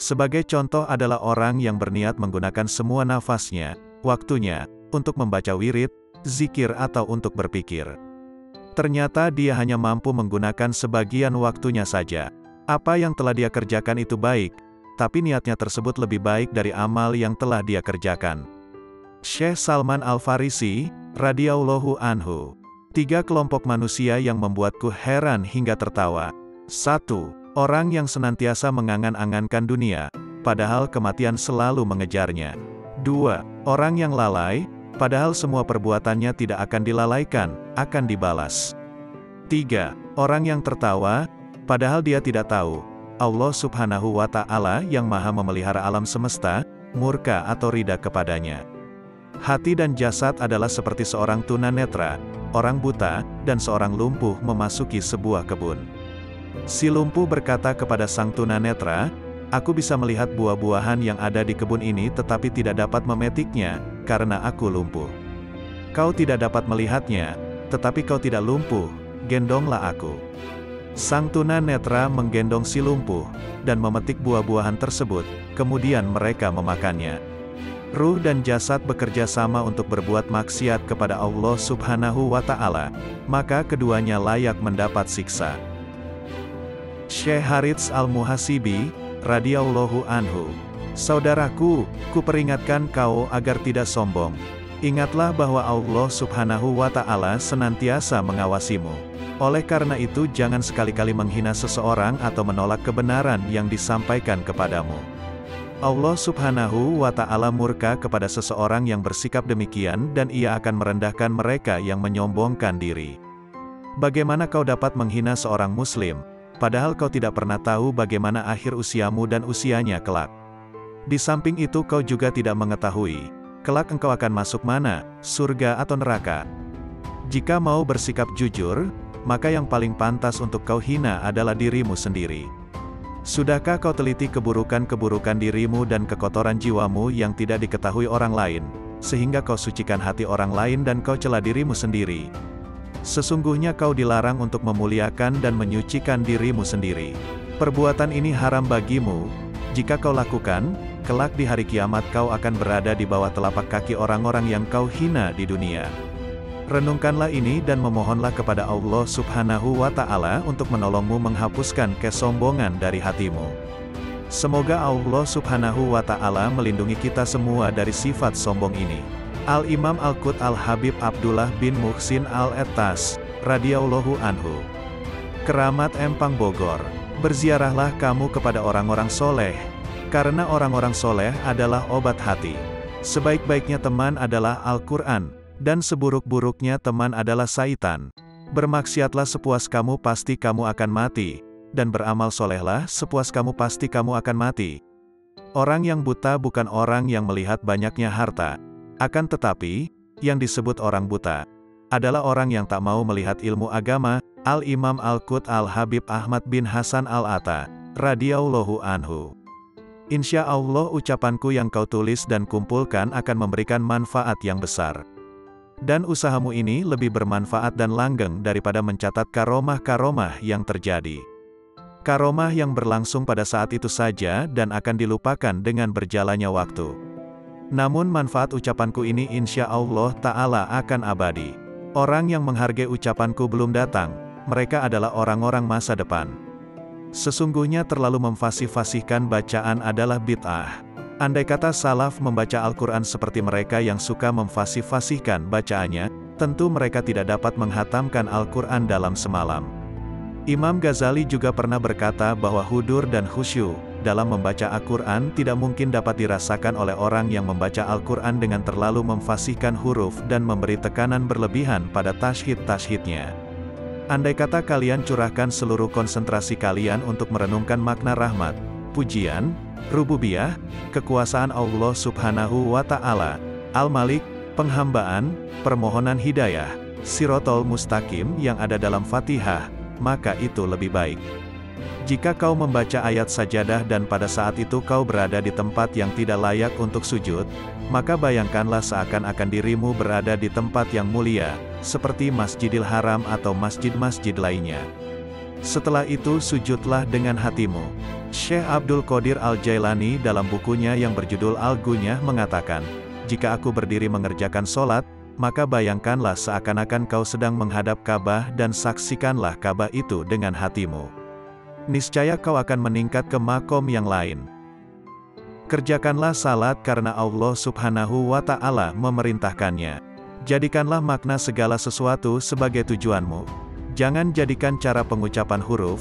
Sebagai contoh adalah orang yang berniat menggunakan semua nafasnya, waktunya, untuk membaca wirid, zikir atau untuk berpikir. Ternyata dia hanya mampu menggunakan sebagian waktunya saja. Apa yang telah dia kerjakan itu baik, tapi niatnya tersebut lebih baik dari amal yang telah dia kerjakan. Syekh Salman Al-Farisi, radhiyallahu anhu. Tiga kelompok manusia yang membuatku heran hingga tertawa. 1. Orang yang senantiasa mengangan-angankan dunia, padahal kematian selalu mengejarnya. 2. Orang yang lalai, padahal semua perbuatannya tidak akan dilalaikan, akan dibalas. 3. Orang yang tertawa, padahal dia tidak tahu, Allah subhanahu wa ta'ala yang maha memelihara alam semesta, murka atau rida kepadanya. Hati dan jasad adalah seperti seorang tunanetra, orang buta, dan seorang lumpuh memasuki sebuah kebun. Si lumpuh berkata kepada sang tunanetra, Aku bisa melihat buah-buahan yang ada di kebun ini tetapi tidak dapat memetiknya, karena aku lumpuh. Kau tidak dapat melihatnya, tetapi kau tidak lumpuh, gendonglah aku. Sang tunanetra menggendong si lumpuh, dan memetik buah-buahan tersebut, kemudian mereka memakannya. Ruh dan jasad bekerja sama untuk berbuat maksiat kepada Allah subhanahu wa ta'ala, maka keduanya layak mendapat siksa. Syekh Harits Al-Muhasibi, radhiyallahu anhu. Saudaraku, ku peringatkan kau agar tidak sombong. Ingatlah bahwa Allah subhanahu wa ta'ala senantiasa mengawasimu. Oleh karena itu jangan sekali-kali menghina seseorang atau menolak kebenaran yang disampaikan kepadamu. Allah subhanahu wa ta'ala murka kepada seseorang yang bersikap demikian dan ia akan merendahkan mereka yang menyombongkan diri. Bagaimana kau dapat menghina seorang muslim, padahal kau tidak pernah tahu bagaimana akhir usiamu dan usianya kelak. Di samping itu kau juga tidak mengetahui, kelak engkau akan masuk mana, surga atau neraka. Jika mau bersikap jujur, maka yang paling pantas untuk kau hina adalah dirimu sendiri. Sudahkah kau teliti keburukan-keburukan dirimu dan kekotoran jiwamu yang tidak diketahui orang lain, sehingga kau sucikan hati orang lain dan kau cela dirimu sendiri? Sesungguhnya kau dilarang untuk memuliakan dan menyucikan dirimu sendiri. Perbuatan ini haram bagimu, jika kau lakukan, kelak di hari kiamat kau akan berada di bawah telapak kaki orang-orang yang kau hina di dunia. Renungkanlah ini dan memohonlah kepada Allah subhanahu wa ta'ala untuk menolongmu menghapuskan kesombongan dari hatimu. Semoga Allah subhanahu wa ta'ala melindungi kita semua dari sifat sombong ini. Al-Imam Al-Qut Al-Habib Abdullah bin Muhsin Al-Ettas, radhiyallahu anhu. Keramat Empang Bogor, berziarahlah kamu kepada orang-orang soleh, karena orang-orang soleh adalah obat hati. Sebaik-baiknya teman adalah Al-Quran, dan seburuk-buruknya teman adalah saitan. Bermaksiatlah sepuas kamu pasti kamu akan mati, dan beramal solehlah sepuas kamu pasti kamu akan mati. Orang yang buta bukan orang yang melihat banyaknya harta, akan tetapi, yang disebut orang buta, adalah orang yang tak mau melihat ilmu agama, Al-Imam Al-Qut Al-Habib Ahmad bin Hasan Al-Atta, radhiyallahu anhu. Insya Allah ucapanku yang kau tulis dan kumpulkan akan memberikan manfaat yang besar. Dan usahamu ini lebih bermanfaat dan langgeng daripada mencatat karomah-karomah yang terjadi. Karomah yang berlangsung pada saat itu saja dan akan dilupakan dengan berjalannya waktu. Namun manfaat ucapanku ini insya Allah Ta'ala akan abadi. Orang yang menghargai ucapanku belum datang, mereka adalah orang-orang masa depan. Sesungguhnya terlalu memfasih-fasihkan bacaan adalah bid'ah. Andai kata salaf membaca Al-Quran seperti mereka yang suka memfasih-fasihkan bacaannya, tentu mereka tidak dapat menghatamkan Al-Quran dalam semalam. Imam Ghazali juga pernah berkata bahwa hudur dan khusyuk dalam membaca Al-Quran tidak mungkin dapat dirasakan oleh orang yang membaca Al-Quran dengan terlalu memfasihkan huruf dan memberi tekanan berlebihan pada tashhid-tashhidnya. Andai kata kalian curahkan seluruh konsentrasi kalian untuk merenungkan makna rahmat, pujian, rububiyah, kekuasaan Allah subhanahu wa ta'ala, al-malik, penghambaan, permohonan hidayah, sirotol mustaqim yang ada dalam fatihah, maka itu lebih baik. Jika kau membaca ayat sajadah dan pada saat itu kau berada di tempat yang tidak layak untuk sujud, maka bayangkanlah seakan-akan dirimu berada di tempat yang mulia, seperti Masjidil Haram atau masjid-masjid lainnya. Setelah itu sujudlah dengan hatimu. Syekh Abdul Qadir Al-Jailani dalam bukunya yang berjudul Al-Gunyah mengatakan, Jika aku berdiri mengerjakan sholat, maka bayangkanlah seakan-akan kau sedang menghadap Ka'bah dan saksikanlah Ka'bah itu dengan hatimu niscaya kau akan meningkat ke makom yang lain. Kerjakanlah salat karena Allah subhanahu wa ta'ala memerintahkannya. Jadikanlah makna segala sesuatu sebagai tujuanmu. Jangan jadikan cara pengucapan huruf,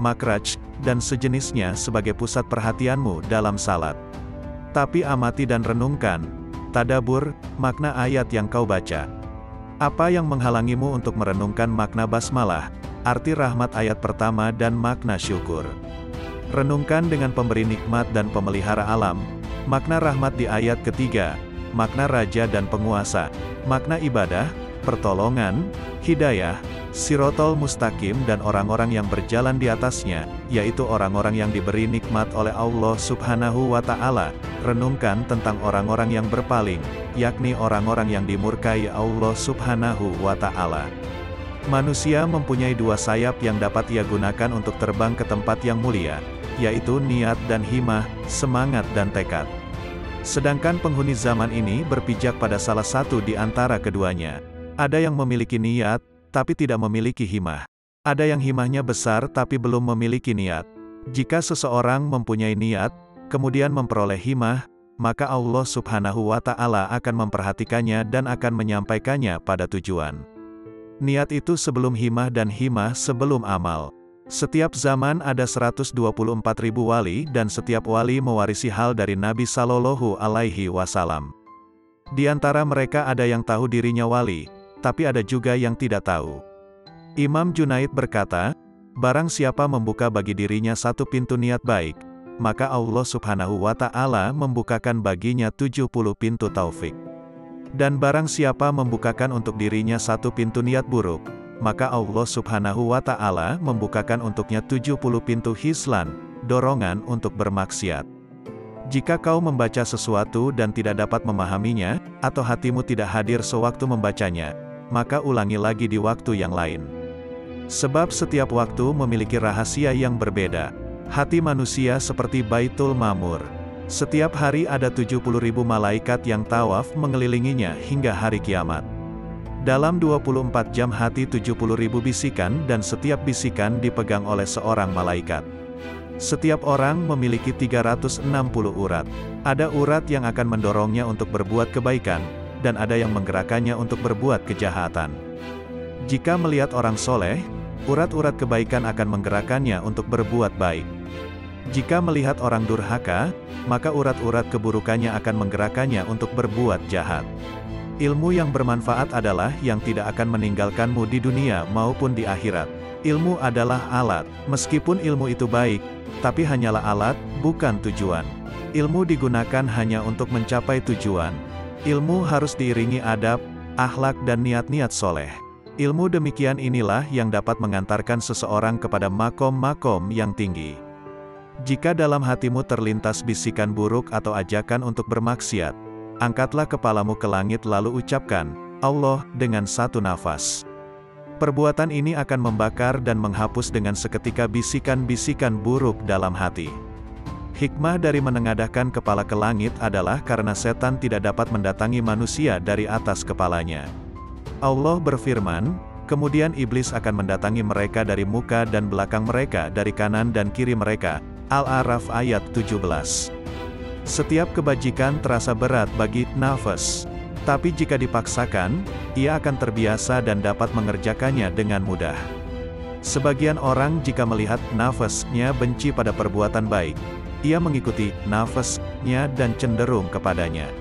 makraj, dan sejenisnya sebagai pusat perhatianmu dalam salat. Tapi amati dan renungkan, tadabur, makna ayat yang kau baca. Apa yang menghalangimu untuk merenungkan makna basmalah, arti rahmat ayat pertama dan makna syukur. Renungkan dengan pemberi nikmat dan pemelihara alam, makna rahmat di ayat ketiga, makna raja dan penguasa, makna ibadah, pertolongan, hidayah, sirotol mustaqim dan orang-orang yang berjalan di atasnya, yaitu orang-orang yang diberi nikmat oleh Allah subhanahu wa ta'ala, renungkan tentang orang-orang yang berpaling, yakni orang-orang yang dimurkai Allah subhanahu wa ta'ala. Manusia mempunyai dua sayap yang dapat ia gunakan untuk terbang ke tempat yang mulia, yaitu niat dan himah, semangat dan tekad. Sedangkan penghuni zaman ini berpijak pada salah satu di antara keduanya. Ada yang memiliki niat, tapi tidak memiliki himah. Ada yang himahnya besar tapi belum memiliki niat. Jika seseorang mempunyai niat, kemudian memperoleh himah, maka Allah subhanahu wa ta'ala akan memperhatikannya dan akan menyampaikannya pada tujuan. Niat itu sebelum himah dan himah sebelum amal. Setiap zaman ada 124 ribu wali dan setiap wali mewarisi hal dari Nabi Sallallahu Alaihi Wasallam. Di antara mereka ada yang tahu dirinya wali, tapi ada juga yang tidak tahu. Imam Junaid berkata, Barang siapa membuka bagi dirinya satu pintu niat baik, maka Allah subhanahu wa ta'ala membukakan baginya 70 pintu taufik. Dan barang siapa membukakan untuk dirinya satu pintu niat buruk, maka Allah subhanahu wa ta'ala membukakan untuknya 70 pintu hislan, dorongan untuk bermaksiat. Jika kau membaca sesuatu dan tidak dapat memahaminya, atau hatimu tidak hadir sewaktu membacanya, maka ulangi lagi di waktu yang lain. Sebab setiap waktu memiliki rahasia yang berbeda. Hati manusia seperti Baitul Mamur. Setiap hari ada 70 ribu malaikat yang tawaf mengelilinginya hingga hari kiamat. Dalam 24 jam hati 70 ribu bisikan dan setiap bisikan dipegang oleh seorang malaikat. Setiap orang memiliki 360 urat. Ada urat yang akan mendorongnya untuk berbuat kebaikan, dan ada yang menggerakkannya untuk berbuat kejahatan. Jika melihat orang soleh, urat-urat kebaikan akan menggerakkannya untuk berbuat baik. Jika melihat orang durhaka, maka urat-urat keburukannya akan menggerakkannya untuk berbuat jahat. Ilmu yang bermanfaat adalah yang tidak akan meninggalkanmu di dunia maupun di akhirat. Ilmu adalah alat, meskipun ilmu itu baik, tapi hanyalah alat, bukan tujuan. Ilmu digunakan hanya untuk mencapai tujuan. Ilmu harus diiringi adab, akhlak dan niat-niat soleh. Ilmu demikian inilah yang dapat mengantarkan seseorang kepada makom-makom yang tinggi. Jika dalam hatimu terlintas bisikan buruk atau ajakan untuk bermaksiat, angkatlah kepalamu ke langit lalu ucapkan, Allah, dengan satu nafas. Perbuatan ini akan membakar dan menghapus dengan seketika bisikan-bisikan buruk dalam hati. Hikmah dari menengadahkan kepala ke langit adalah karena setan tidak dapat mendatangi manusia dari atas kepalanya. Allah berfirman, kemudian iblis akan mendatangi mereka dari muka dan belakang mereka dari kanan dan kiri mereka. Al-A'raf ayat 17 Setiap kebajikan terasa berat bagi nafas. Tapi jika dipaksakan, ia akan terbiasa dan dapat mengerjakannya dengan mudah. Sebagian orang jika melihat nafasnya benci pada perbuatan baik, ia mengikuti nafasnya dan cenderung kepadanya.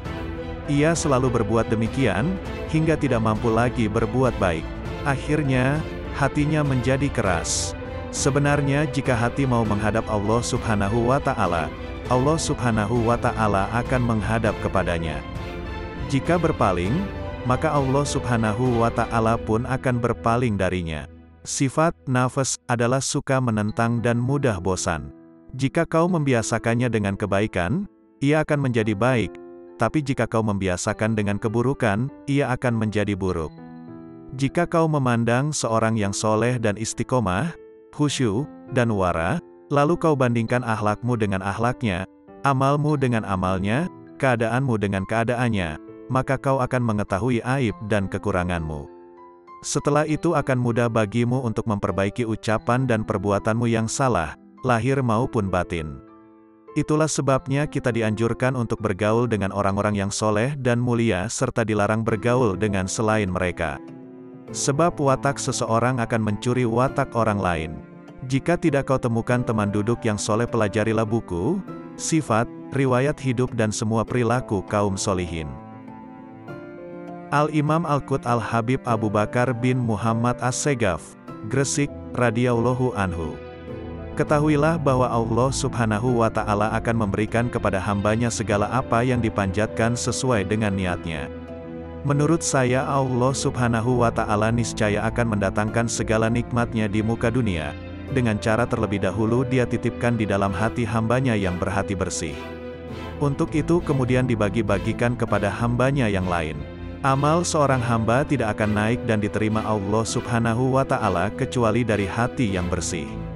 Ia selalu berbuat demikian, hingga tidak mampu lagi berbuat baik. Akhirnya, hatinya menjadi keras. Sebenarnya jika hati mau menghadap Allah subhanahu wa ta'ala, Allah subhanahu wa ta'ala akan menghadap kepadanya. Jika berpaling, maka Allah subhanahu wa ta'ala pun akan berpaling darinya. Sifat nafas adalah suka menentang dan mudah bosan. Jika kau membiasakannya dengan kebaikan, ia akan menjadi baik, tapi jika kau membiasakan dengan keburukan, ia akan menjadi buruk. Jika kau memandang seorang yang soleh dan istiqomah, khusyuk, dan wara, lalu kau bandingkan ahlakmu dengan ahlaknya, amalmu dengan amalnya, keadaanmu dengan keadaannya, maka kau akan mengetahui aib dan kekuranganmu. Setelah itu akan mudah bagimu untuk memperbaiki ucapan dan perbuatanmu yang salah, lahir maupun batin. Itulah sebabnya kita dianjurkan untuk bergaul dengan orang-orang yang soleh dan mulia serta dilarang bergaul dengan selain mereka. Sebab watak seseorang akan mencuri watak orang lain. Jika tidak kau temukan teman duduk yang soleh pelajarilah buku, sifat, riwayat hidup dan semua perilaku kaum solihin. Al-Imam Al-Qut Al-Habib Abu Bakar bin Muhammad As-Segaf, Gresik, radhiyallahu anhu. Ketahuilah bahwa Allah subhanahu wa ta'ala akan memberikan kepada hambanya segala apa yang dipanjatkan sesuai dengan niatnya. Menurut saya Allah subhanahu wa ta'ala niscaya akan mendatangkan segala nikmatnya di muka dunia, dengan cara terlebih dahulu dia titipkan di dalam hati hambanya yang berhati bersih. Untuk itu kemudian dibagi-bagikan kepada hambanya yang lain. Amal seorang hamba tidak akan naik dan diterima Allah subhanahu wa ta'ala kecuali dari hati yang bersih.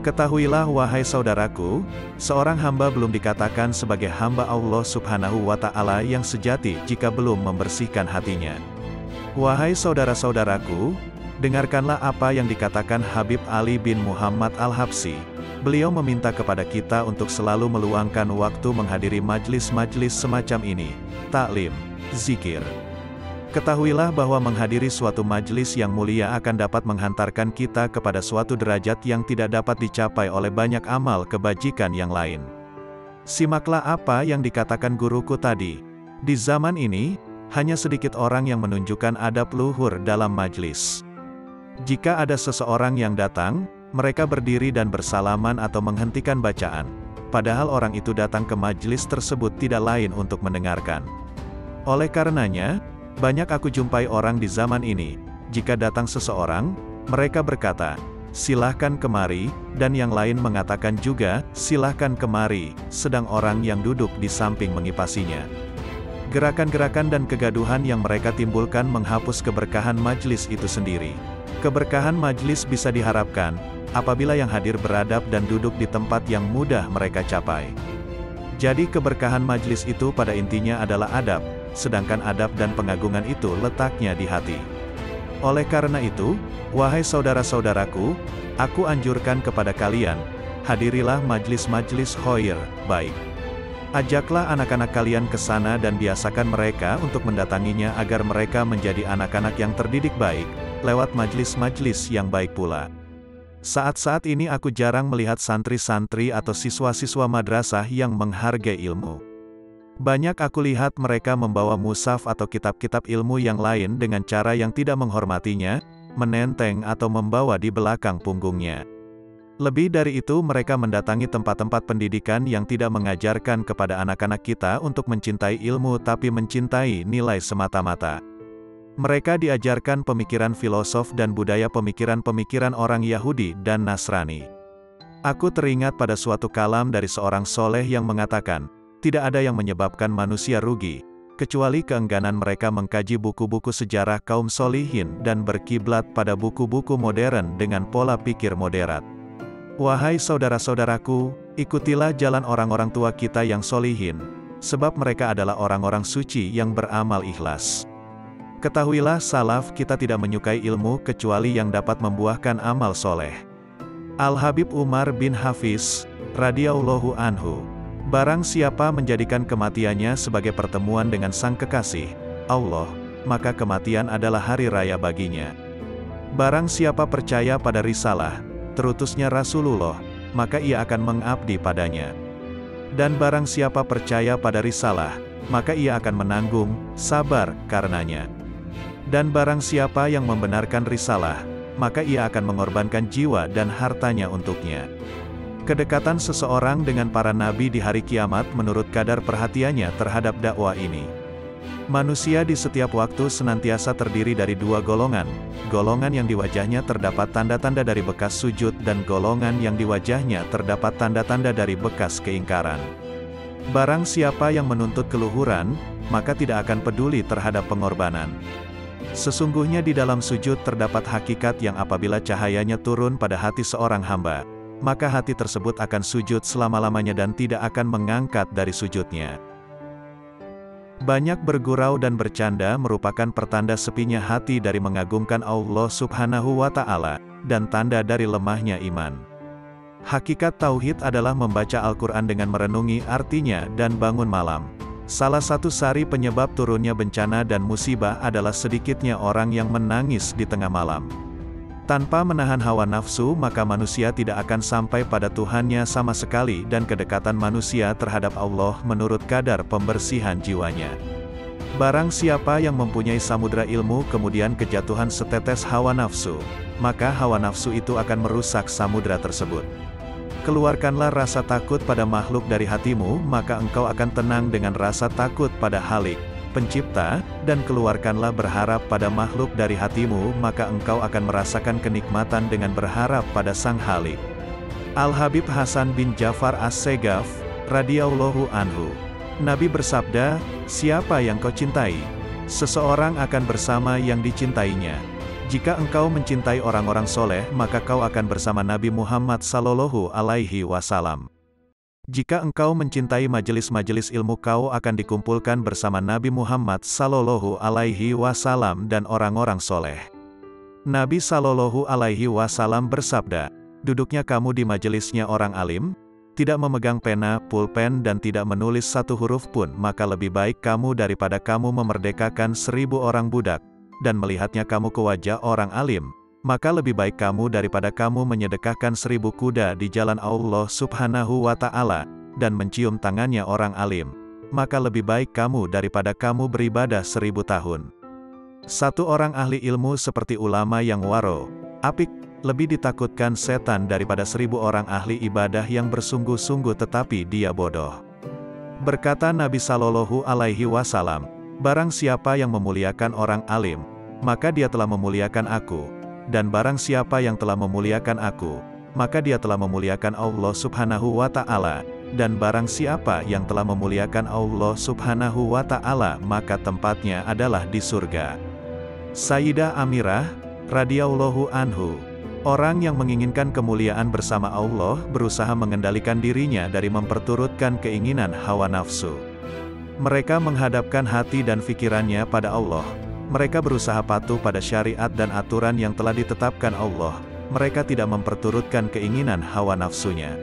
Ketahuilah wahai saudaraku, seorang hamba belum dikatakan sebagai hamba Allah subhanahu wa ta'ala yang sejati jika belum membersihkan hatinya. Wahai saudara-saudaraku, dengarkanlah apa yang dikatakan Habib Ali bin Muhammad Al-Habsi. Beliau meminta kepada kita untuk selalu meluangkan waktu menghadiri majlis-majlis semacam ini, taklim, zikir, Ketahuilah bahwa menghadiri suatu majlis yang mulia akan dapat menghantarkan kita kepada suatu derajat yang tidak dapat dicapai oleh banyak amal kebajikan yang lain. Simaklah apa yang dikatakan guruku tadi. Di zaman ini, hanya sedikit orang yang menunjukkan adab luhur dalam majlis. Jika ada seseorang yang datang, mereka berdiri dan bersalaman atau menghentikan bacaan. Padahal orang itu datang ke majlis tersebut tidak lain untuk mendengarkan. Oleh karenanya, banyak aku jumpai orang di zaman ini, jika datang seseorang, mereka berkata, silahkan kemari, dan yang lain mengatakan juga, silahkan kemari, sedang orang yang duduk di samping mengipasinya. Gerakan-gerakan dan kegaduhan yang mereka timbulkan menghapus keberkahan majlis itu sendiri. Keberkahan majlis bisa diharapkan, apabila yang hadir beradab dan duduk di tempat yang mudah mereka capai. Jadi keberkahan majlis itu pada intinya adalah adab, sedangkan adab dan pengagungan itu letaknya di hati. Oleh karena itu, wahai saudara-saudaraku, aku anjurkan kepada kalian, hadirilah majlis-majlis hoir, baik. Ajaklah anak-anak kalian ke sana dan biasakan mereka untuk mendatanginya agar mereka menjadi anak-anak yang terdidik baik, lewat majlis-majlis yang baik pula. Saat-saat ini aku jarang melihat santri-santri atau siswa-siswa madrasah yang menghargai ilmu. Banyak aku lihat mereka membawa musaf atau kitab-kitab ilmu yang lain dengan cara yang tidak menghormatinya, menenteng atau membawa di belakang punggungnya. Lebih dari itu mereka mendatangi tempat-tempat pendidikan yang tidak mengajarkan kepada anak-anak kita untuk mencintai ilmu tapi mencintai nilai semata-mata. Mereka diajarkan pemikiran filosof dan budaya pemikiran-pemikiran orang Yahudi dan Nasrani. Aku teringat pada suatu kalam dari seorang soleh yang mengatakan, tidak ada yang menyebabkan manusia rugi, kecuali keengganan mereka mengkaji buku-buku sejarah kaum solihin dan berkiblat pada buku-buku modern dengan pola pikir moderat. Wahai saudara-saudaraku, ikutilah jalan orang-orang tua kita yang solihin, sebab mereka adalah orang-orang suci yang beramal ikhlas. Ketahuilah salaf kita tidak menyukai ilmu kecuali yang dapat membuahkan amal soleh. Al-Habib Umar bin Hafiz, radhiyallahu anhu, Barang siapa menjadikan kematiannya sebagai pertemuan dengan sang kekasih, Allah, maka kematian adalah hari raya baginya. Barang siapa percaya pada risalah, terutusnya Rasulullah, maka ia akan mengabdi padanya. Dan barang siapa percaya pada risalah, maka ia akan menanggung, sabar, karenanya. Dan barang siapa yang membenarkan risalah, maka ia akan mengorbankan jiwa dan hartanya untuknya. Kedekatan seseorang dengan para nabi di hari kiamat menurut kadar perhatiannya terhadap dakwah ini. Manusia di setiap waktu senantiasa terdiri dari dua golongan, golongan yang di wajahnya terdapat tanda-tanda dari bekas sujud dan golongan yang di wajahnya terdapat tanda-tanda dari bekas keingkaran. Barang siapa yang menuntut keluhuran, maka tidak akan peduli terhadap pengorbanan. Sesungguhnya di dalam sujud terdapat hakikat yang apabila cahayanya turun pada hati seorang hamba, maka hati tersebut akan sujud selama-lamanya dan tidak akan mengangkat dari sujudnya. Banyak bergurau dan bercanda merupakan pertanda sepinya hati dari mengagungkan Allah subhanahu wa ta'ala, dan tanda dari lemahnya iman. Hakikat Tauhid adalah membaca Al-Quran dengan merenungi artinya dan bangun malam. Salah satu sari penyebab turunnya bencana dan musibah adalah sedikitnya orang yang menangis di tengah malam. Tanpa menahan hawa nafsu maka manusia tidak akan sampai pada Tuhannya sama sekali dan kedekatan manusia terhadap Allah menurut kadar pembersihan jiwanya. Barang siapa yang mempunyai samudra ilmu kemudian kejatuhan setetes hawa nafsu, maka hawa nafsu itu akan merusak samudra tersebut. Keluarkanlah rasa takut pada makhluk dari hatimu, maka engkau akan tenang dengan rasa takut pada Halik, pencipta, dan keluarkanlah berharap pada makhluk dari hatimu, maka engkau akan merasakan kenikmatan dengan berharap pada Sang Halik. Al-Habib Hasan bin Jafar As-Segaf, radhiyallahu anhu. Nabi bersabda, siapa yang kau cintai? Seseorang akan bersama yang dicintainya. Jika engkau mencintai orang-orang soleh, maka kau akan bersama Nabi Muhammad Sallallahu Alaihi Wasallam. Jika engkau mencintai majelis-majelis ilmu kau akan dikumpulkan bersama Nabi Muhammad Sallallahu Alaihi Wasallam dan orang-orang soleh. Nabi Sallallahu Alaihi Wasallam bersabda, duduknya kamu di majelisnya orang alim, tidak memegang pena, pulpen dan tidak menulis satu huruf pun, maka lebih baik kamu daripada kamu memerdekakan seribu orang budak, dan melihatnya kamu ke wajah orang alim, maka lebih baik kamu daripada kamu menyedekahkan seribu kuda di jalan Allah subhanahu wa ta'ala, dan mencium tangannya orang alim. Maka lebih baik kamu daripada kamu beribadah seribu tahun. Satu orang ahli ilmu seperti ulama yang waro, apik, lebih ditakutkan setan daripada seribu orang ahli ibadah yang bersungguh-sungguh tetapi dia bodoh. Berkata Nabi Sallallahu Alaihi Wasallam, Barang siapa yang memuliakan orang alim, maka dia telah memuliakan aku, dan barang siapa yang telah memuliakan aku, maka dia telah memuliakan Allah subhanahu wa ta'ala, dan barang siapa yang telah memuliakan Allah subhanahu wa ta'ala maka tempatnya adalah di surga. Sayyidah Amirah, radhiyallahu anhu, orang yang menginginkan kemuliaan bersama Allah berusaha mengendalikan dirinya dari memperturutkan keinginan hawa nafsu. Mereka menghadapkan hati dan pikirannya pada Allah, mereka berusaha patuh pada syariat dan aturan yang telah ditetapkan Allah. Mereka tidak memperturutkan keinginan hawa nafsunya.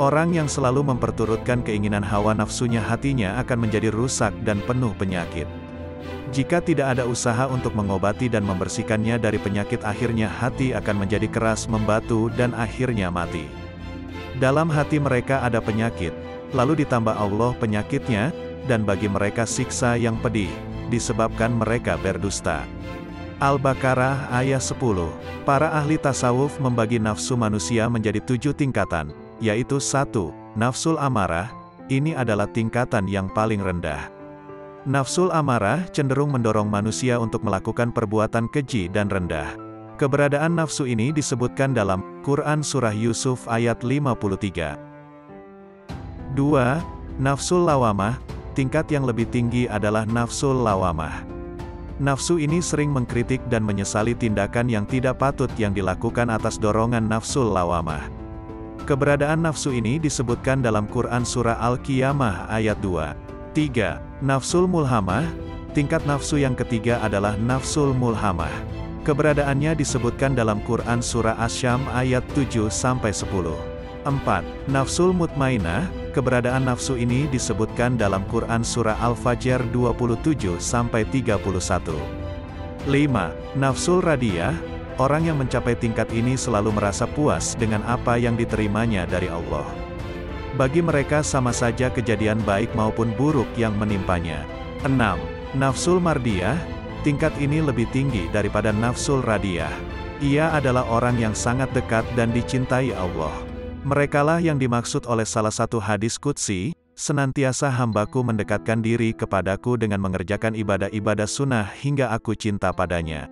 Orang yang selalu memperturutkan keinginan hawa nafsunya hatinya akan menjadi rusak dan penuh penyakit. Jika tidak ada usaha untuk mengobati dan membersihkannya dari penyakit akhirnya hati akan menjadi keras membatu dan akhirnya mati. Dalam hati mereka ada penyakit, lalu ditambah Allah penyakitnya, dan bagi mereka siksa yang pedih disebabkan mereka berdusta. Al-Baqarah ayat 10. Para ahli tasawuf membagi nafsu manusia menjadi tujuh tingkatan, yaitu satu, Nafsul amarah, ini adalah tingkatan yang paling rendah. Nafsul amarah cenderung mendorong manusia untuk melakukan perbuatan keji dan rendah. Keberadaan nafsu ini disebutkan dalam Quran Surah Yusuf ayat 53. 2. Nafsul lawamah, tingkat yang lebih tinggi adalah nafsul lawamah. Nafsu ini sering mengkritik dan menyesali tindakan yang tidak patut yang dilakukan atas dorongan nafsul lawamah. Keberadaan nafsu ini disebutkan dalam Quran Surah Al-Qiyamah ayat 2. 3. Nafsul mulhamah, tingkat nafsu yang ketiga adalah nafsul mulhamah. Keberadaannya disebutkan dalam Quran Surah Asyam ayat 7-10. 4. Nafsul mutmainah, keberadaan nafsu ini disebutkan dalam Quran Surah Al-Fajr 27-31. 5. Nafsul radiyah, orang yang mencapai tingkat ini selalu merasa puas dengan apa yang diterimanya dari Allah. Bagi mereka sama saja kejadian baik maupun buruk yang menimpanya. 6. Nafsul mardiyah, tingkat ini lebih tinggi daripada nafsul radiyah. Ia adalah orang yang sangat dekat dan dicintai Allah. Merekalah yang dimaksud oleh salah satu hadis Qudsi, senantiasa hambaku mendekatkan diri kepadaku dengan mengerjakan ibadah-ibadah sunnah hingga aku cinta padanya.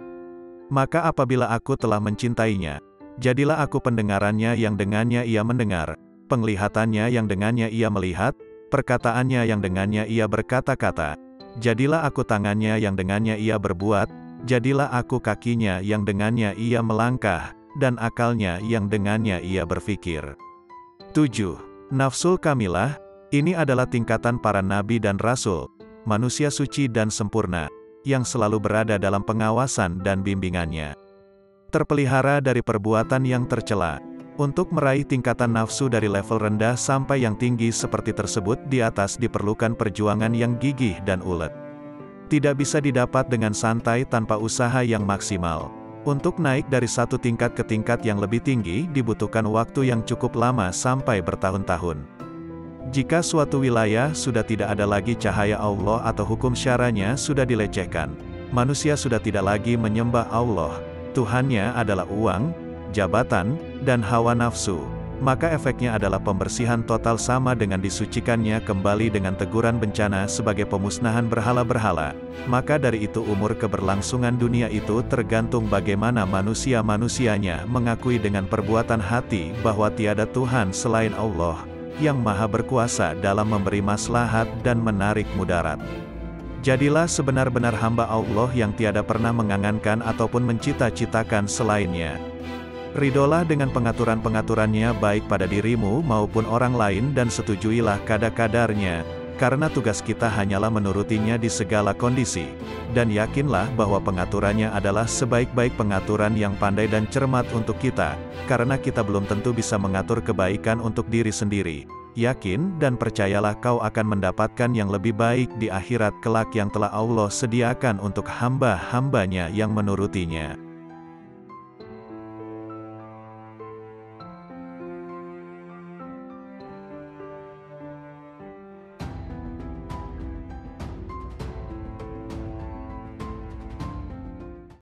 Maka apabila aku telah mencintainya, jadilah aku pendengarannya yang dengannya ia mendengar, penglihatannya yang dengannya ia melihat, perkataannya yang dengannya ia berkata-kata, jadilah aku tangannya yang dengannya ia berbuat, jadilah aku kakinya yang dengannya ia melangkah, dan akalnya yang dengannya ia berfikir. 7. Nafsul Kamilah, ini adalah tingkatan para nabi dan rasul, manusia suci dan sempurna, yang selalu berada dalam pengawasan dan bimbingannya. Terpelihara dari perbuatan yang tercela. Untuk meraih tingkatan nafsu dari level rendah sampai yang tinggi seperti tersebut di atas diperlukan perjuangan yang gigih dan ulet. Tidak bisa didapat dengan santai tanpa usaha yang maksimal. Untuk naik dari satu tingkat ke tingkat yang lebih tinggi, dibutuhkan waktu yang cukup lama sampai bertahun-tahun. Jika suatu wilayah sudah tidak ada lagi cahaya Allah atau hukum syaranya sudah dilecehkan, manusia sudah tidak lagi menyembah Allah, Tuhannya adalah uang, jabatan, dan hawa nafsu maka efeknya adalah pembersihan total sama dengan disucikannya kembali dengan teguran bencana sebagai pemusnahan berhala-berhala. Maka dari itu umur keberlangsungan dunia itu tergantung bagaimana manusia-manusianya mengakui dengan perbuatan hati bahwa tiada Tuhan selain Allah, yang maha berkuasa dalam memberi maslahat dan menarik mudarat. Jadilah sebenar-benar hamba Allah yang tiada pernah mengangankan ataupun mencita-citakan selainnya. Ridolah dengan pengaturan-pengaturannya baik pada dirimu maupun orang lain dan setujuilah kadar-kadarnya, karena tugas kita hanyalah menurutinya di segala kondisi. Dan yakinlah bahwa pengaturannya adalah sebaik-baik pengaturan yang pandai dan cermat untuk kita, karena kita belum tentu bisa mengatur kebaikan untuk diri sendiri. Yakin dan percayalah kau akan mendapatkan yang lebih baik di akhirat kelak yang telah Allah sediakan untuk hamba-hambanya yang menurutinya.